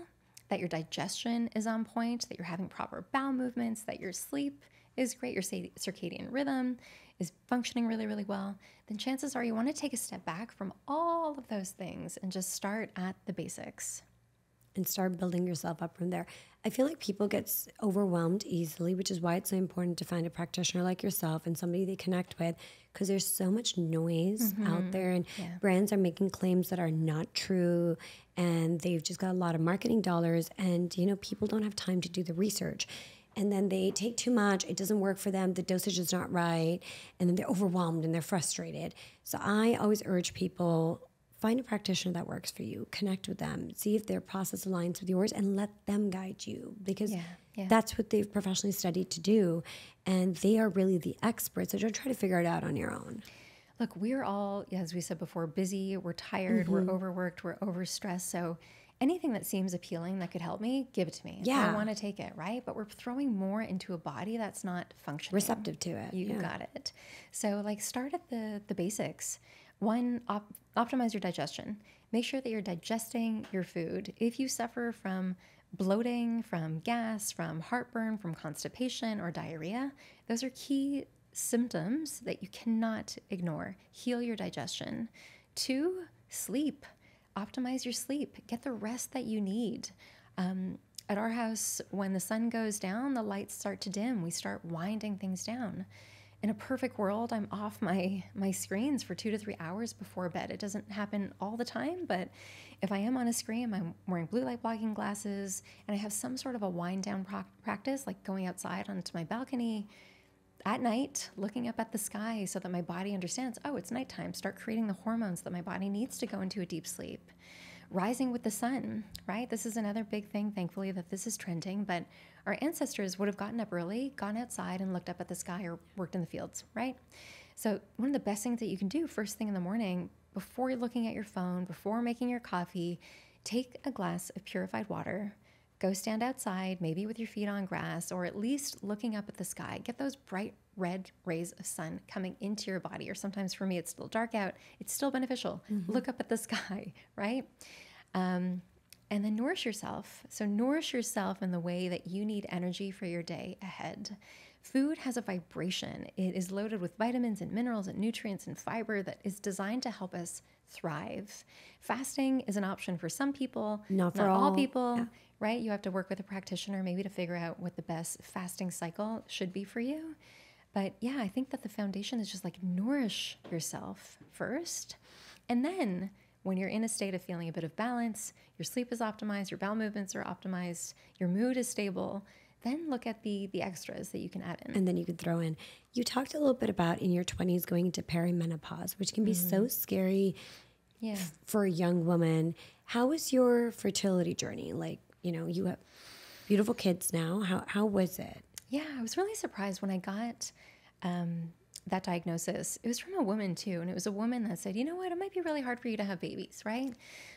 that your digestion is on point, that you're having proper bowel movements, that your sleep is great, your circadian rhythm is functioning really, really well, then chances are you want to take a step back from all of those things and just start at the basics.
And start building yourself up from there. I feel like people get overwhelmed easily, which is why it's so important to find a practitioner like yourself and somebody they connect with because there's so much noise mm-hmm. out there and yeah. brands are making claims that are not true and they've just got a lot of marketing dollars and you know people don't have time to do the research and then they take too much. It doesn't work for them. The dosage is not right. And then they're overwhelmed and they're frustrated. So I always urge people find a practitioner that works for you, connect with them, see if their process aligns with yours, and let them guide you because
Yeah, yeah.
that's what they've professionally studied to do. And they are really the experts. So don't try to figure it out on your own.
Look, we're all, as we said before, busy, we're tired,
Mm-hmm.
we're overworked, we're overstressed. So anything that seems appealing that could help me, give it to me.
Yeah.
I want to take it, right? But we're throwing more into a body that's not functioning.
Receptive to it.
You
yeah.
got it. So like start at the the basics. One, op- optimize your digestion. Make sure that you're digesting your food. If you suffer from bloating, from gas, from heartburn, from constipation or diarrhea, those are key symptoms that you cannot ignore. Heal your digestion. Two, sleep. Optimize your sleep. Get the rest that you need. Um, at our house, when the sun goes down, the lights start to dim. We start winding things down. In a perfect world, I'm off my my screens for two to three hours before bed. It doesn't happen all the time, but if I am on a screen, I'm wearing blue light blocking glasses, and I have some sort of a wind down practice, like going outside onto my balcony at night, looking up at the sky, so that my body understands. Oh, it's nighttime. Start creating the hormones that my body needs to go into a deep sleep rising with the sun, right? This is another big thing, thankfully, that this is trending. But our ancestors would have gotten up early, gone outside, and looked up at the sky or worked in the fields, right? So, one of the best things that you can do first thing in the morning, before you're looking at your phone, before making your coffee, take a glass of purified water. Go stand outside, maybe with your feet on grass, or at least looking up at the sky. Get those bright red rays of sun coming into your body. Or sometimes for me, it's still dark out. It's still beneficial. Look up at the sky, right? Um, and then nourish yourself. So, nourish yourself in the way that you need energy for your day ahead. Food has a vibration. It is loaded with vitamins and minerals and nutrients and fiber that is designed to help us thrive. Fasting is an option for some people,
Not for
all
all.
people, right? You have to work with a practitioner maybe to figure out what the best fasting cycle should be for you. But yeah, I think that the foundation is just like nourish yourself first. And then when you're in a state of feeling a bit of balance, your sleep is optimized, your bowel movements are optimized, your mood is stable, then look at the the extras that you can add in.
and then you can throw in. You talked a little bit about in your 20s going into perimenopause, which can be so mm-hmm. scary
yeah.
for a young woman. How was your fertility journey? Like, you know, you have beautiful kids now. How how was it?
Yeah, I was really surprised when I got um, that diagnosis. It was from a woman too, and it was a woman that said, "You know what? It might be really hard for you to have babies, right?"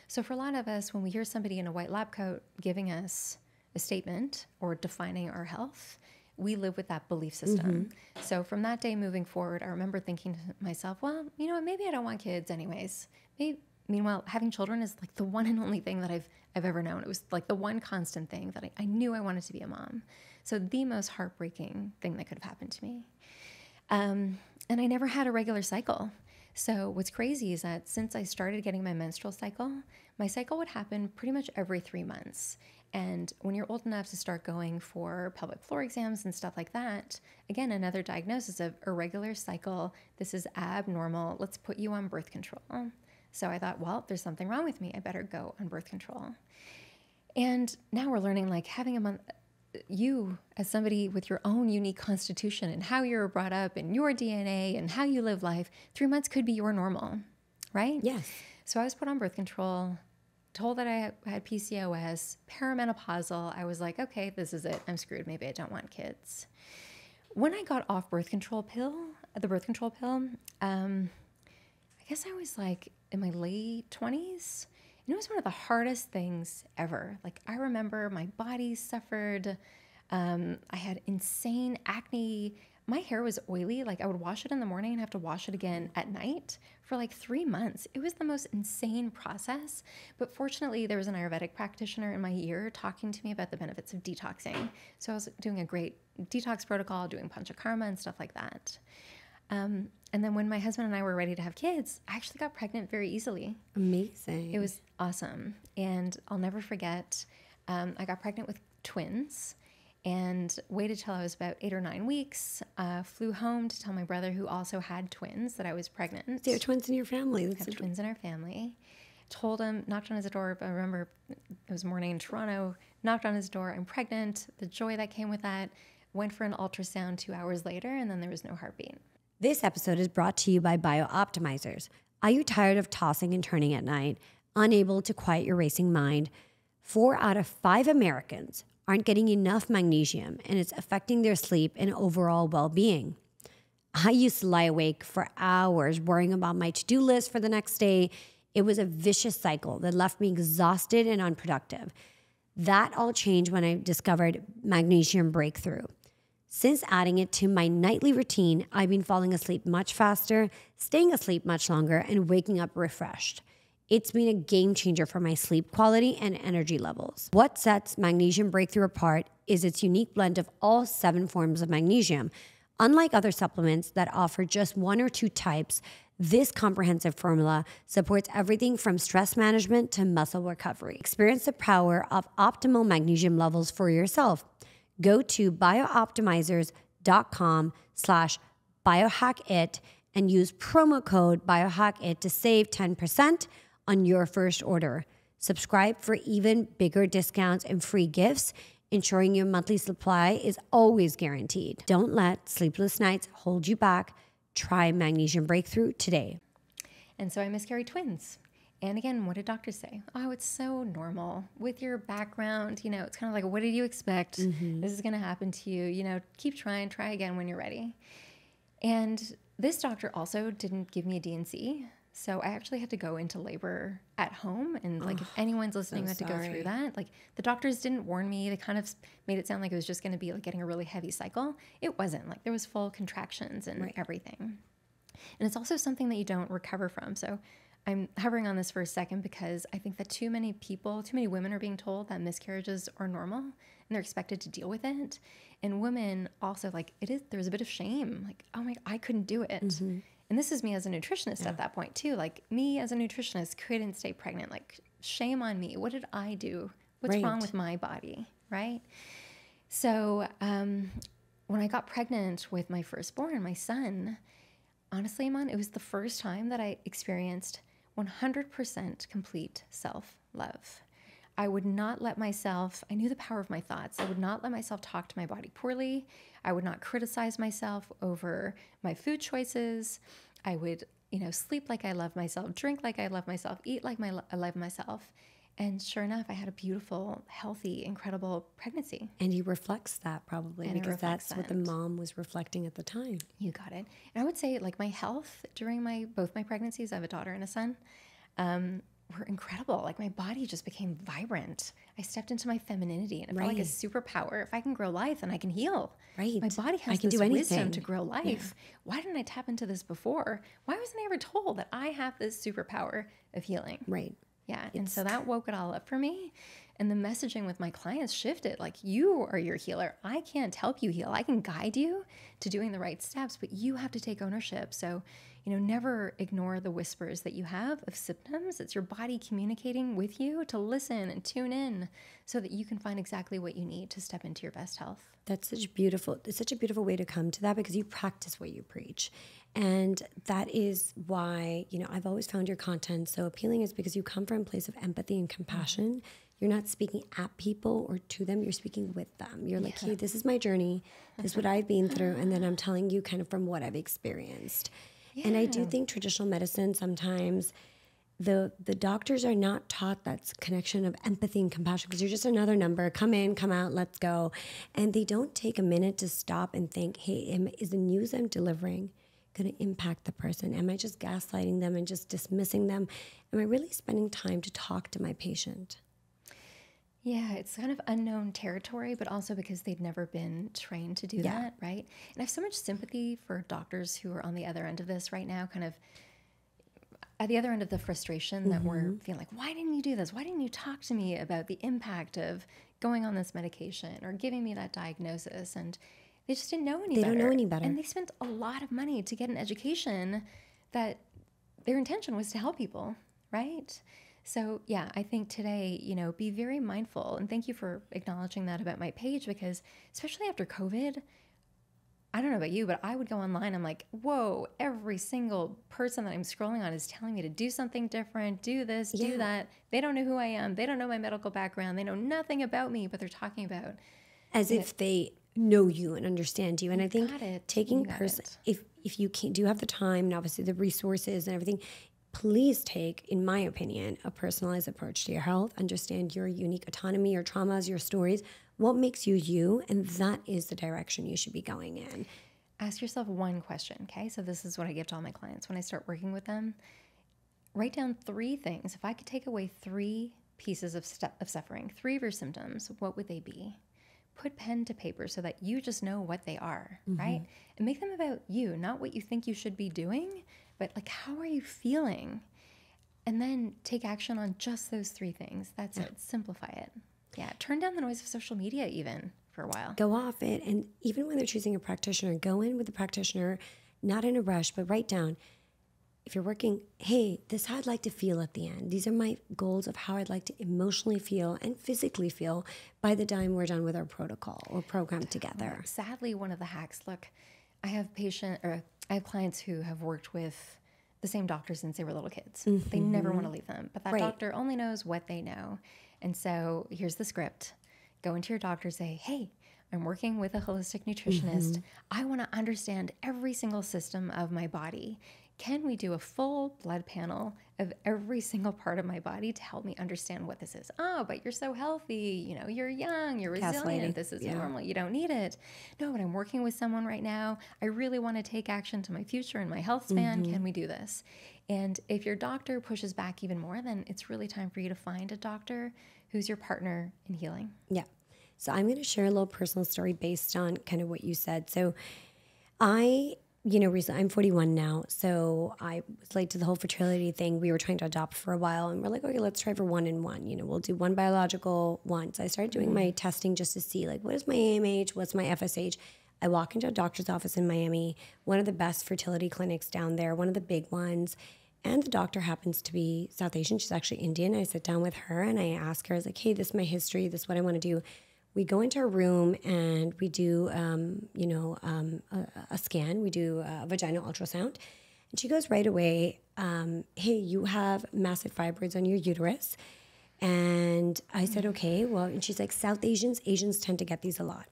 So for a lot of us, when we hear somebody in a white lab coat giving us a statement or defining our health, we live with that belief system. So from that day moving forward, I remember thinking to myself, "Well, you know what? Maybe I don't want kids, anyways. Maybe." Meanwhile, having children is like the one and only thing that I've I've ever known. It was like the one constant thing that I, I knew I wanted to be a mom. So the most heartbreaking thing that could have happened to me. Um, and I never had a regular cycle. So what's crazy is that since I started getting my menstrual cycle, my cycle would happen pretty much every three months. And when you're old enough to start going for pelvic floor exams and stuff like that, again, another diagnosis of irregular cycle. This is abnormal. Let's put you on birth control. So I thought, well, there's something wrong with me. I better go on birth control. And now we're learning like having a month, you as somebody with your own unique constitution and how you were brought up and your DNA and how you live life, three months could be your normal, right?
Yes.
So I was put on birth control, told that I had PCOS, perimenopausal. I was like, okay, this is it. I'm screwed. Maybe I don't want kids. When I got off birth control pill, the birth control pill, um, I guess I was like in my late 20s. And it was one of the hardest things ever. Like, I remember my body suffered. Um, I had insane acne. My hair was oily. Like, I would wash it in the morning and have to wash it again at night for like three months. It was the most insane process. But fortunately, there was an Ayurvedic practitioner in my ear talking to me about the benefits of detoxing. So I was doing a great detox protocol, doing panchakarma and stuff like that. Um, and then when my husband and I were ready to have kids, I actually got pregnant very easily.
Amazing.
It was awesome. And I'll never forget, um, I got pregnant with twins and waited till I was about eight or nine weeks. Uh, flew home to tell my brother, who also had twins, that I was pregnant.
Have twins in your family. That's
have twins in our family. told him, knocked on his door. I remember it was morning in Toronto, knocked on his door. I'm pregnant. The joy that came with that. Went for an ultrasound two hours later, and then there was no heartbeat.
This episode is brought to you by BioOptimizers. Are you tired of tossing and turning at night, unable to quiet your racing mind? Four out of five Americans aren't getting enough magnesium, and it's affecting their sleep and overall well being. I used to lie awake for hours worrying about my to do list for the next day. It was a vicious cycle that left me exhausted and unproductive. That all changed when I discovered Magnesium Breakthrough. Since adding it to my nightly routine, I've been falling asleep much faster, staying asleep much longer, and waking up refreshed. It's been a game changer for my sleep quality and energy levels. What sets Magnesium Breakthrough apart is its unique blend of all seven forms of magnesium. Unlike other supplements that offer just one or two types, this comprehensive formula supports everything from stress management to muscle recovery. Experience the power of optimal magnesium levels for yourself go to biooptimizers.com slash biohackit and use promo code biohackit to save 10% on your first order. Subscribe for even bigger discounts and free gifts, ensuring your monthly supply is always guaranteed. Don't let sleepless nights hold you back. Try Magnesium Breakthrough today.
And so I miscarried twins. And again, what did doctors say? Oh, it's so normal with your background. You know, it's kind of like, what did you expect? Mm-hmm. This is going to happen to you. You know, keep trying, try again when you're ready. And this doctor also didn't give me a D&C. So I actually had to go into labor at home. And like, oh, if anyone's listening, so had to go through that. Like, the doctors didn't warn me. They kind of made it sound like it was just going to be like getting a really heavy cycle. It wasn't. Like, there was full contractions and right. everything. And it's also something that you don't recover from. So I'm hovering on this for a second because I think that too many people, too many women are being told that miscarriages are normal and they're expected to deal with it. And women also like it is there's a bit of shame, like, oh my I couldn't do it. Mm-hmm. And this is me as a nutritionist yeah. at that point too. Like me as a nutritionist couldn't stay pregnant. Like shame on me. What did I do? What's right. wrong with my body? Right? So um, when I got pregnant with my firstborn, my son, honestly, Iman, it was the first time that I experienced 100% complete self love. I would not let myself, I knew the power of my thoughts. I would not let myself talk to my body poorly. I would not criticize myself over my food choices. I would, you know, sleep like I love myself, drink like I love myself, eat like my, I love myself. And sure enough, I had a beautiful, healthy, incredible pregnancy.
And he reflects that probably and because that's that. what the mom was reflecting at the time.
You got it. And I would say, like my health during my both my pregnancies, I have a daughter and a son, um, were incredible. Like my body just became vibrant. I stepped into my femininity, and it right. felt like a superpower. If I can grow life, then I can heal.
Right.
My body has I can this do wisdom to grow life. Yeah. Why didn't I tap into this before? Why wasn't I ever told that I have this superpower of healing?
Right.
Yeah. It's, and so that woke it all up for me. And the messaging with my clients shifted like, you are your healer. I can't help you heal. I can guide you to doing the right steps, but you have to take ownership. So, you know, never ignore the whispers that you have of symptoms. It's your body communicating with you to listen and tune in so that you can find exactly what you need to step into your best health.
That's such beautiful. It's such a beautiful way to come to that because you practice what you preach. And that is why, you know, I've always found your content so appealing is because you come from a place of empathy and compassion. Mm-hmm. You're not speaking at people or to them, you're speaking with them. You're like, yeah. hey, this is my journey. This is what I've been mm-hmm. through. And then I'm telling you kind of from what I've experienced. Yeah. And I do think traditional medicine sometimes the the doctors are not taught that connection of empathy and compassion because you're just another number come in come out let's go and they don't take a minute to stop and think hey am, is the news i'm delivering going to impact the person? Am I just gaslighting them and just dismissing them? Am I really spending time to talk to my patient?
Yeah, it's kind of unknown territory, but also because they've never been trained to do yeah. that, right? And I have so much sympathy for doctors who are on the other end of this right now, kind of at the other end of the frustration that mm-hmm. we're feeling like, why didn't you do this? Why didn't you talk to me about the impact of going on this medication or giving me that diagnosis? And they just didn't know any
they
better.
don't know any better.
And they spent a lot of money to get an education that their intention was to help people, right? So, yeah, I think today, you know, be very mindful. And thank you for acknowledging that about my page because, especially after COVID, I don't know about you, but I would go online. I'm like, whoa, every single person that I'm scrolling on is telling me to do something different, do this,
Yeah.
do that. They don't know who I am. They don't know my medical background. They know nothing about me, but they're talking about
as if they know you and understand you. And I think taking
You
person if if you can do have the time and obviously the resources and everything, please take, in my opinion, a personalized approach to your health. Understand your unique autonomy, your traumas, your stories, what makes you you, and that is the direction you should be going in.
ask yourself one question. Okay. So, this is what I give to all my clients when I start working with them. Write down three things. If I could take away three pieces of, of suffering, three of your symptoms, what would they be? Put pen to paper so that you just know what they are, mm-hmm. right? And make them about you, not what you think you should be doing, but like, how are you feeling? And then take action on just those three things. That's it. Simplify it. Yeah. Turn down the noise of social media, even for a while.
Go off it. And even when they're choosing a practitioner, go in with the practitioner, not in a rush, but write down if you're working, hey, this is how I'd like to feel at the end. These are my goals of how I'd like to emotionally feel and physically feel by the time we're done with our protocol or program together.
sadly one of the hacks look i have patient or i have clients who have worked with the same doctor since they were little kids. They never mm-hmm. want to leave them but that
Right.
doctor only knows what they know. And so here's the script. Go into your doctor say hey i'm working with a holistic nutritionist. Mm-hmm. I want to understand every single system of my body can we do a full blood panel of every single part of my body to help me understand what this is? Oh, but you're so healthy. You know, you're young, you're resilient. This is
Yeah.
normal. You don't need it. No, but I'm working with someone right now. I really want to take action to my future and my health span. Mm-hmm. Can we do this? And if your doctor pushes back even more, then it's really time for you to find a doctor who's your partner in healing.
Yeah. So I'm going to share a little personal story based on kind of what you said. So I, you know, recently I'm 41 now. So I was late to the whole fertility thing. We were trying to adopt for a while and we're like, okay, let's try for one and one. You know, we'll do one biological once. I started doing my mm-hmm. testing just to see like, what is my AMH? What's my FSH? I walk into a doctor's office in Miami, one of the best fertility clinics down there, one of the big ones. And the doctor happens to be South Asian. She's actually Indian. I sit down with her and I ask her, I was like, hey, this is my history. This is what I want to do. We go into a room and we do, um, you know, um, a, a scan. We do a vaginal ultrasound. And she goes right away, um, hey, you have massive fibroids on your uterus. And I said, okay, well, and she's like, South Asians, Asians tend to get these a lot.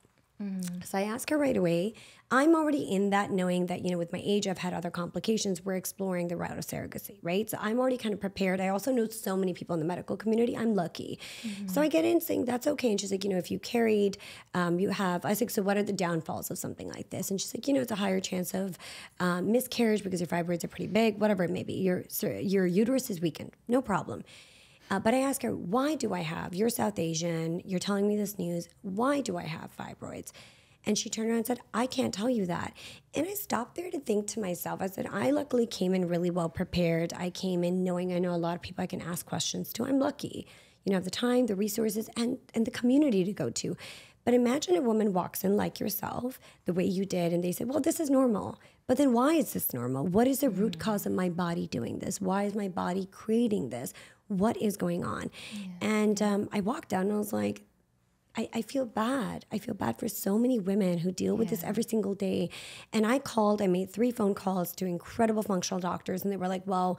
So I ask her right away. I'm already in that knowing that, you know, with my age, I've had other complications. We're exploring the route of surrogacy, right? So I'm already kind of prepared. I also know so many people in the medical community. I'm lucky. So I get in saying, that's okay. And she's like, you know, if you carried, um, you have, I was like, so what are the downfalls of something like this? And she's like, you know, it's a higher chance of um, miscarriage because your fibroids are pretty big, whatever it may be. Your, your uterus is weakened. No problem. Uh, but I ask her, why do I have, you're South Asian, you're telling me this news, why do I have fibroids? And she turned around and said, I can't tell you that. And I stopped there to think to myself, I said, I luckily came in really well prepared. I came in knowing I know a lot of people I can ask questions to. I'm lucky. You know, have the time, the resources, and, and the community to go to. But imagine a woman walks in like yourself, the way you did, and they say, Well, this is normal. But then why is this normal? What is the root cause of my body doing this? Why is my body creating this? What is going on? And um, I walked down and I was like, I, I feel bad. I feel bad for so many women who deal with this every single day. And I called, I made three phone calls to incredible functional doctors, and they were like, Well,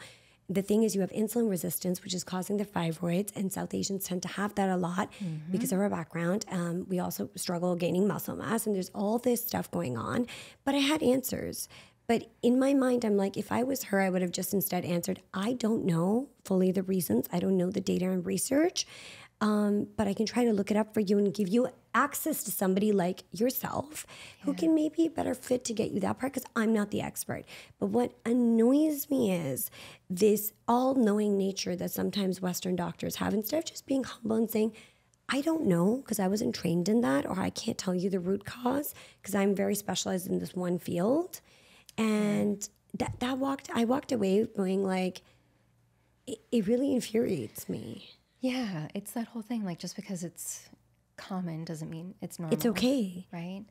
the thing is, you have insulin resistance, which is causing the fibroids, and South Asians tend to have that a lot because of our background. Um, we also struggle gaining muscle mass, and there's all this stuff going on. But I had answers. But in my mind, I'm like, if I was her, I would have just instead answered, I don't know fully the reasons. I don't know the data and research. Um, but I can try to look it up for you and give you access to somebody like yourself who can maybe better fit to get you that part because I'm not the expert. But what annoys me is this all knowing nature that sometimes Western doctors have instead of just being humble and saying, I don't know because I wasn't trained in that, or I can't tell you the root cause because I'm very specialized in this one field. And that, that walked, I walked away going like, it, it really infuriates me.
Yeah, it's that whole thing. Like, just because it's common doesn't mean it's normal.
It's okay.
right?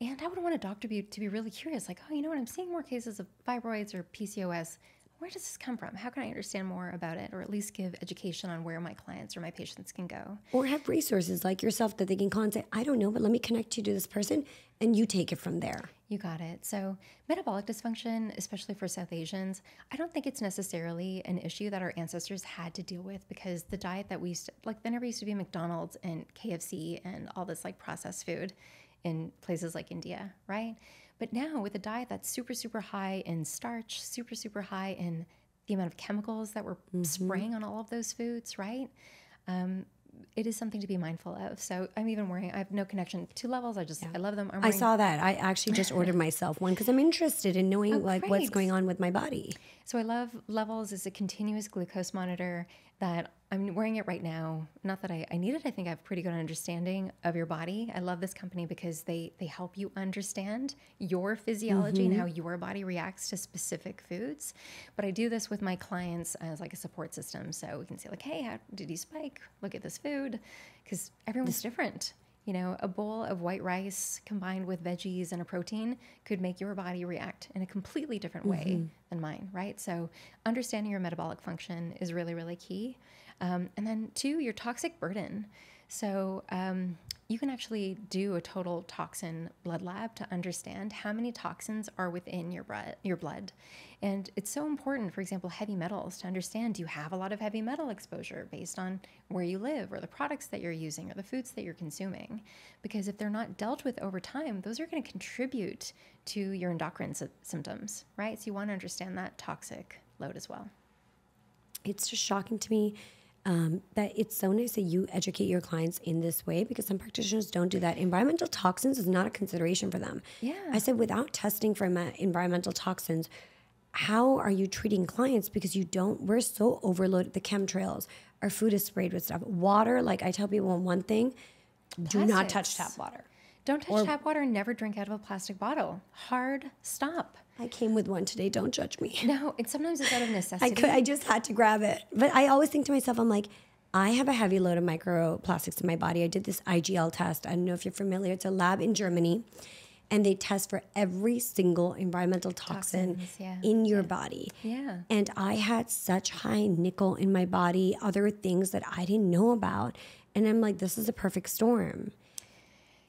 And I would want a doctor be, to be really curious, like, oh, you know what? I'm seeing more cases of fibroids or PCOS. where does this come from? How can I understand more about it or at least give education on where my clients or my patients can go?
Or have resources like yourself that they can call and say, I don't know, but let me connect you to this person and you take it from there.
You got it. So, metabolic dysfunction, especially for South Asians, I don't think it's necessarily an issue that our ancestors had to deal with because the diet that we used to, like, there never used to be McDonald's and KFC and all this like processed food in places like India, right? But now with a diet that's super, super high in starch, super, super high in the amount of chemicals that we're mm-hmm. spraying on all of those foods, right? Um, it is something to be mindful of. So I'm even wearing. I have no connection to levels. I just yeah. I love them.
i saw that. I actually just ordered myself one because I'm interested in knowing oh, like what's going on with my body.
So I love levels is a continuous glucose monitor that I'm wearing it right now. Not that I, I need it. I think I have pretty good understanding of your body. I love this company because they they help you understand your physiology mm-hmm. and how your body reacts to specific foods. But I do this with my clients as like a support system, so we can say like, hey, how did you spike? Look at this food, because everyone's different. You know, a bowl of white rice combined with veggies and a protein could make your body react in a completely different way mm-hmm. than mine, right? So, understanding your metabolic function is really, really key. Um, and then, two, your toxic burden. So, um, you can actually do a total toxin blood lab to understand how many toxins are within your blood, your blood. And it's so important, for example, heavy metals to understand do you have a lot of heavy metal exposure based on where you live or the products that you're using or the foods that you're consuming? Because if they're not dealt with over time, those are going to contribute to your endocrine sy- symptoms, right? So you want to understand that toxic load as well.
It's just shocking to me um, that it's so nice that you educate your clients in this way because some practitioners don't do that. Environmental toxins is not a consideration for them.
Yeah.
I said without testing for environmental toxins, how are you treating clients? Because you don't, we're so overloaded. The chemtrails, our food is sprayed with stuff. Water, like I tell people one thing Plastics. do not touch tap water.
Don't touch or, tap water. and Never drink out of a plastic bottle. Hard stop.
I came with one today. Don't judge me.
No, and sometimes it's out of necessity.
I could. I just had to grab it. But I always think to myself, I'm like, I have a heavy load of microplastics in my body. I did this IGL test. I don't know if you're familiar. It's a lab in Germany, and they test for every single environmental toxin Toxins, yeah. in your
yeah.
body.
Yeah.
And I had such high nickel in my body, other things that I didn't know about. And I'm like, this is a perfect storm.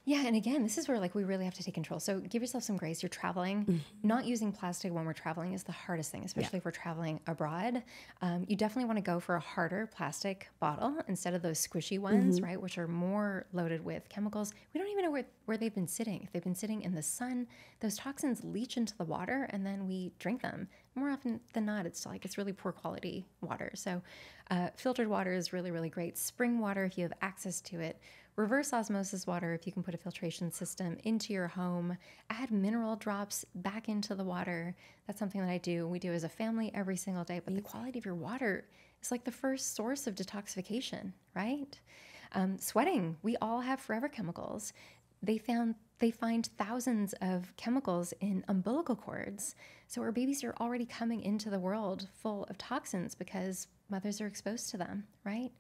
Yeah, and again, this is where like we really have to take control. So give yourself some grace. You're traveling. Mm-hmm. Not using plastic when we're traveling is the hardest thing, especially yeah. if we're traveling abroad. Um, you definitely want to go for a harder plastic bottle instead of those squishy ones, mm-hmm. right, which are more loaded with chemicals. We don't even know where, where they've been sitting. If they've been sitting in the sun, those toxins leach into the water, and then we drink them. More often than not, it's like it's really poor quality water. So uh, filtered water is really, really great. Spring water, if you have access to it reverse osmosis water if you can put a filtration system into your home, add mineral drops back into the water. That's something that I do. We do as a family every single day, but the quality of your water is like the first source of detoxification, right? Um, sweating, we all have forever chemicals. They found they find thousands of chemicals in umbilical cords. So our babies are already coming into the world full of toxins because mothers are exposed to them, right?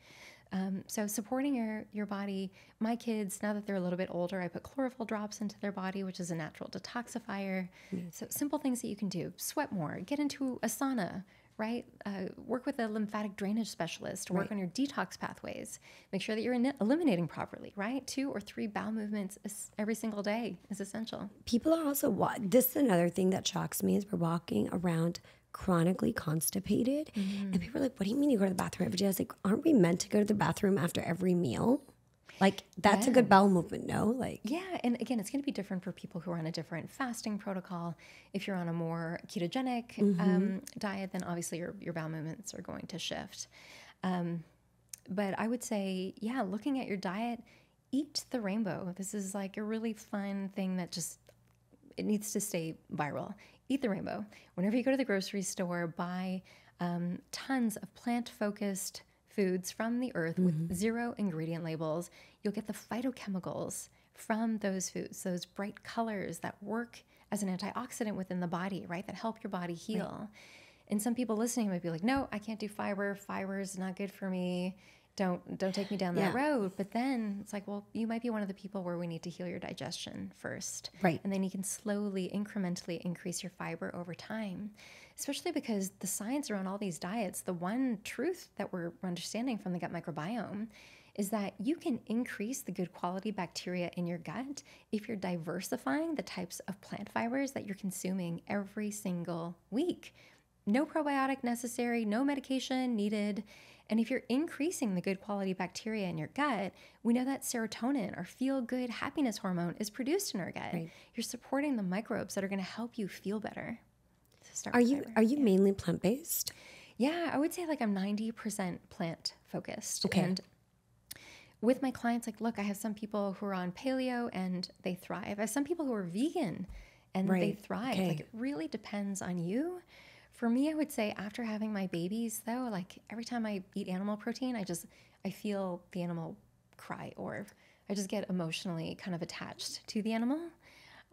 Um, so supporting your your body. My kids, now that they're a little bit older, I put chlorophyll drops into their body, which is a natural detoxifier. Yes. So simple things that you can do: sweat more, get into a sauna, right? Uh, work with a lymphatic drainage specialist. Work right. on your detox pathways. Make sure that you're in- eliminating properly, right? Two or three bowel movements every single day is essential.
People are also this is another thing that shocks me is we're walking around chronically constipated. Mm-hmm. And people are like, what do you mean you go to the bathroom every day? I was like, aren't we meant to go to the bathroom after every meal? Like that's yeah. a good bowel movement, no? Like
Yeah, and again, it's going to be different for people who are on a different fasting protocol. If you're on a more ketogenic mm-hmm. um, diet, then obviously your your bowel movements are going to shift. Um, but I would say, yeah, looking at your diet, eat the rainbow. This is like a really fun thing that just it needs to stay viral eat the rainbow. Whenever you go to the grocery store, buy um, tons of plant focused foods from the earth mm-hmm. with zero ingredient labels. You'll get the phytochemicals from those foods, those bright colors that work as an antioxidant within the body, right? That help your body heal. Right. And some people listening might be like, no, I can't do fiber. Fiber is not good for me don't don't take me down that road but then it's like well you might be one of the people where we need to heal your digestion first
Right.
and then you can slowly incrementally increase your fiber over time especially because the science around all these diets the one truth that we're understanding from the gut microbiome is that you can increase the good quality bacteria in your gut if you're diversifying the types of plant fibers that you're consuming every single week no probiotic necessary, no medication needed. And if you're increasing the good quality bacteria in your gut, we know that serotonin, our feel good happiness hormone, is produced in our gut.
Right.
You're supporting the microbes that are going to help you feel better. So
Are you
fiber.
are you mainly plant based?
Yeah, I would say like I'm 90% plant focused.
Okay.
And with my clients, like, look, I have some people who are on paleo and they thrive. I have some people who are vegan and they thrive.
okay.
Like, it really depends on you. For me, I would say after having my babies, though, like every time I eat animal protein, I just I feel the animal cry or I just get emotionally kind of attached to the animal.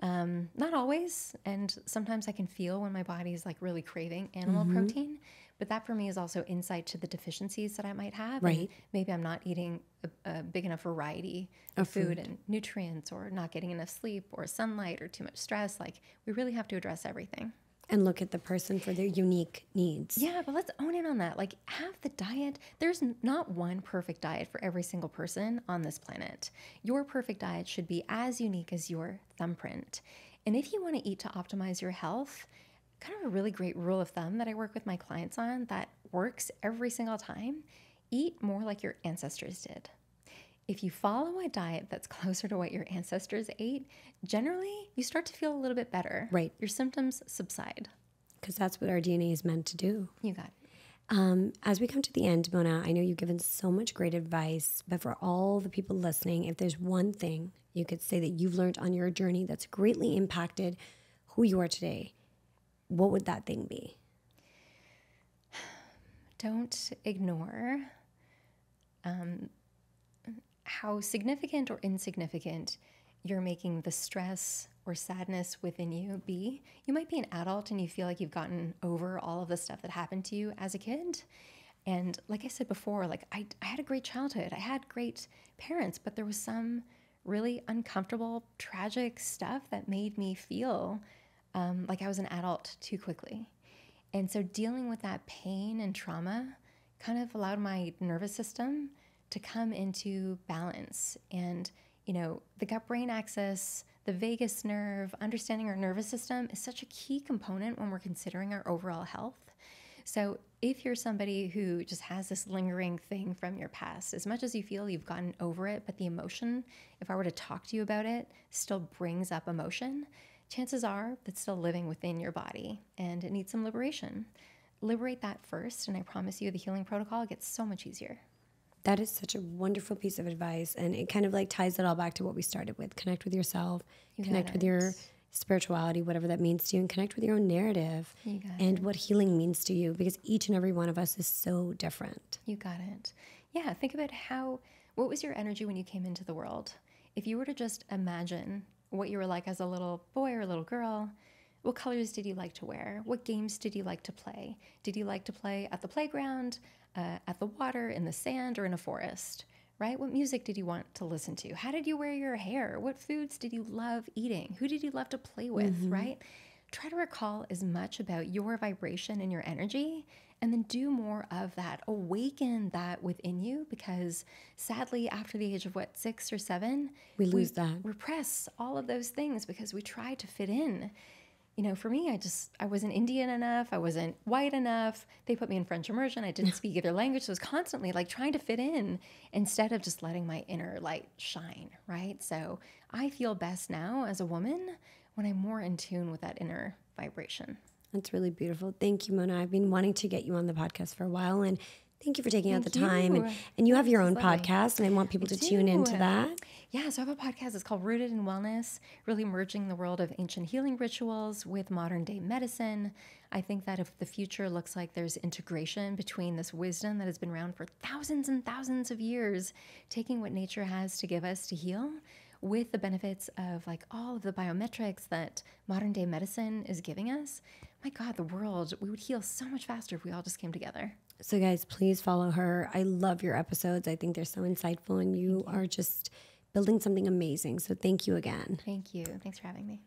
Um, not always, and sometimes I can feel when my body is like really craving animal
Mm-hmm.
protein. But that for me is also insight to the deficiencies that I might have. and
Right.
maybe I'm not eating a, a big enough variety of food and nutrients, or not getting enough sleep, or sunlight, or too much stress. Like we really have to address everything.
And look at the person for their unique needs.
Yeah, but let's own in on that. Like, have the diet. There's not one perfect diet for every single person on this planet. Your perfect diet should be as unique as your thumbprint. And if you want to eat to optimize your health, kind of a really great rule of thumb that I work with my clients on that works every single time eat more like your ancestors did. If you follow a diet that's closer to what your ancestors ate, generally you start to feel a little bit better.
Right.
Your symptoms subside.
Because that's what our DNA is meant to do.
You got it.
Um, as we come to the end, Mona, I know you've given so much great advice, but for all the people listening, if there's one thing you could say that you've learned on your journey that's greatly impacted who you are today, what would that thing be?
don't ignore um, how significant or insignificant you're making the stress or sadness within you be. You might be an adult and you feel like you've gotten over all of the stuff that happened to you as a kid. And like I said before, like I, I had a great childhood, I had great parents, but there was some really uncomfortable, tragic stuff that made me feel um, like I was an adult too quickly. And so dealing with that pain and trauma kind of allowed my nervous system to come into balance. And, you know, the gut brain axis, the vagus nerve, understanding our nervous system is such a key component when we're considering our overall health. So, if you're somebody who just has this lingering thing from your past, as much as you feel you've gotten over it, but the emotion, if I were to talk to you about it, still brings up emotion, chances are that's still living within your body and it needs some liberation. Liberate that first, and I promise you the healing protocol gets so much easier.
That is such a wonderful piece of advice. And it kind of like ties it all back to what we started with connect with yourself, connect with your spirituality, whatever that means to you, and connect with your own narrative
You
and what healing means to you because each and every one of us is so different.
You got it. Yeah, think about how, what was your energy when you came into the world? If you were to just imagine what you were like as a little boy or a little girl, what colors did you like to wear? What games did you like to play? Did you like to play at the playground, uh, at the water, in the sand, or in a forest? Right? What music did you want to listen to? How did you wear your hair? What foods did you love eating? Who did you love to play with? Right? Try to recall as much about your vibration and your energy and then do more of that. Awaken that within you because sadly, after the age of what, six or seven,
We lose that.
repress all of those things because we try to fit in. You know, for me, I just I wasn't Indian enough, I wasn't white enough. They put me in French immersion. I didn't speak either language. So I was constantly like trying to fit in instead of just letting my inner light shine, right? So I feel best now as a woman when I'm more in tune with that inner vibration.
That's really beautiful. Thank you, Mona. I've been wanting to get you on the podcast for a while and thank you for taking out the
Thank
time. And,
you.
and you have your own
lovely.
podcast and I want people to tune into
do.
that.
Yeah, so I have a podcast. It's called Rooted in Wellness, really merging the world of ancient healing rituals with modern day medicine. I think that if the future looks like there's integration between this wisdom that has been around for thousands and thousands of years, taking what nature has to give us to heal with the benefits of like all of the biometrics that modern day medicine is giving us, my God, the world, we would heal so much faster if we all just came together.
So, guys, please follow her. I love your episodes. I think they're so insightful, and you, are just building something amazing. So, thank you again.
Thank you. Thanks for having me.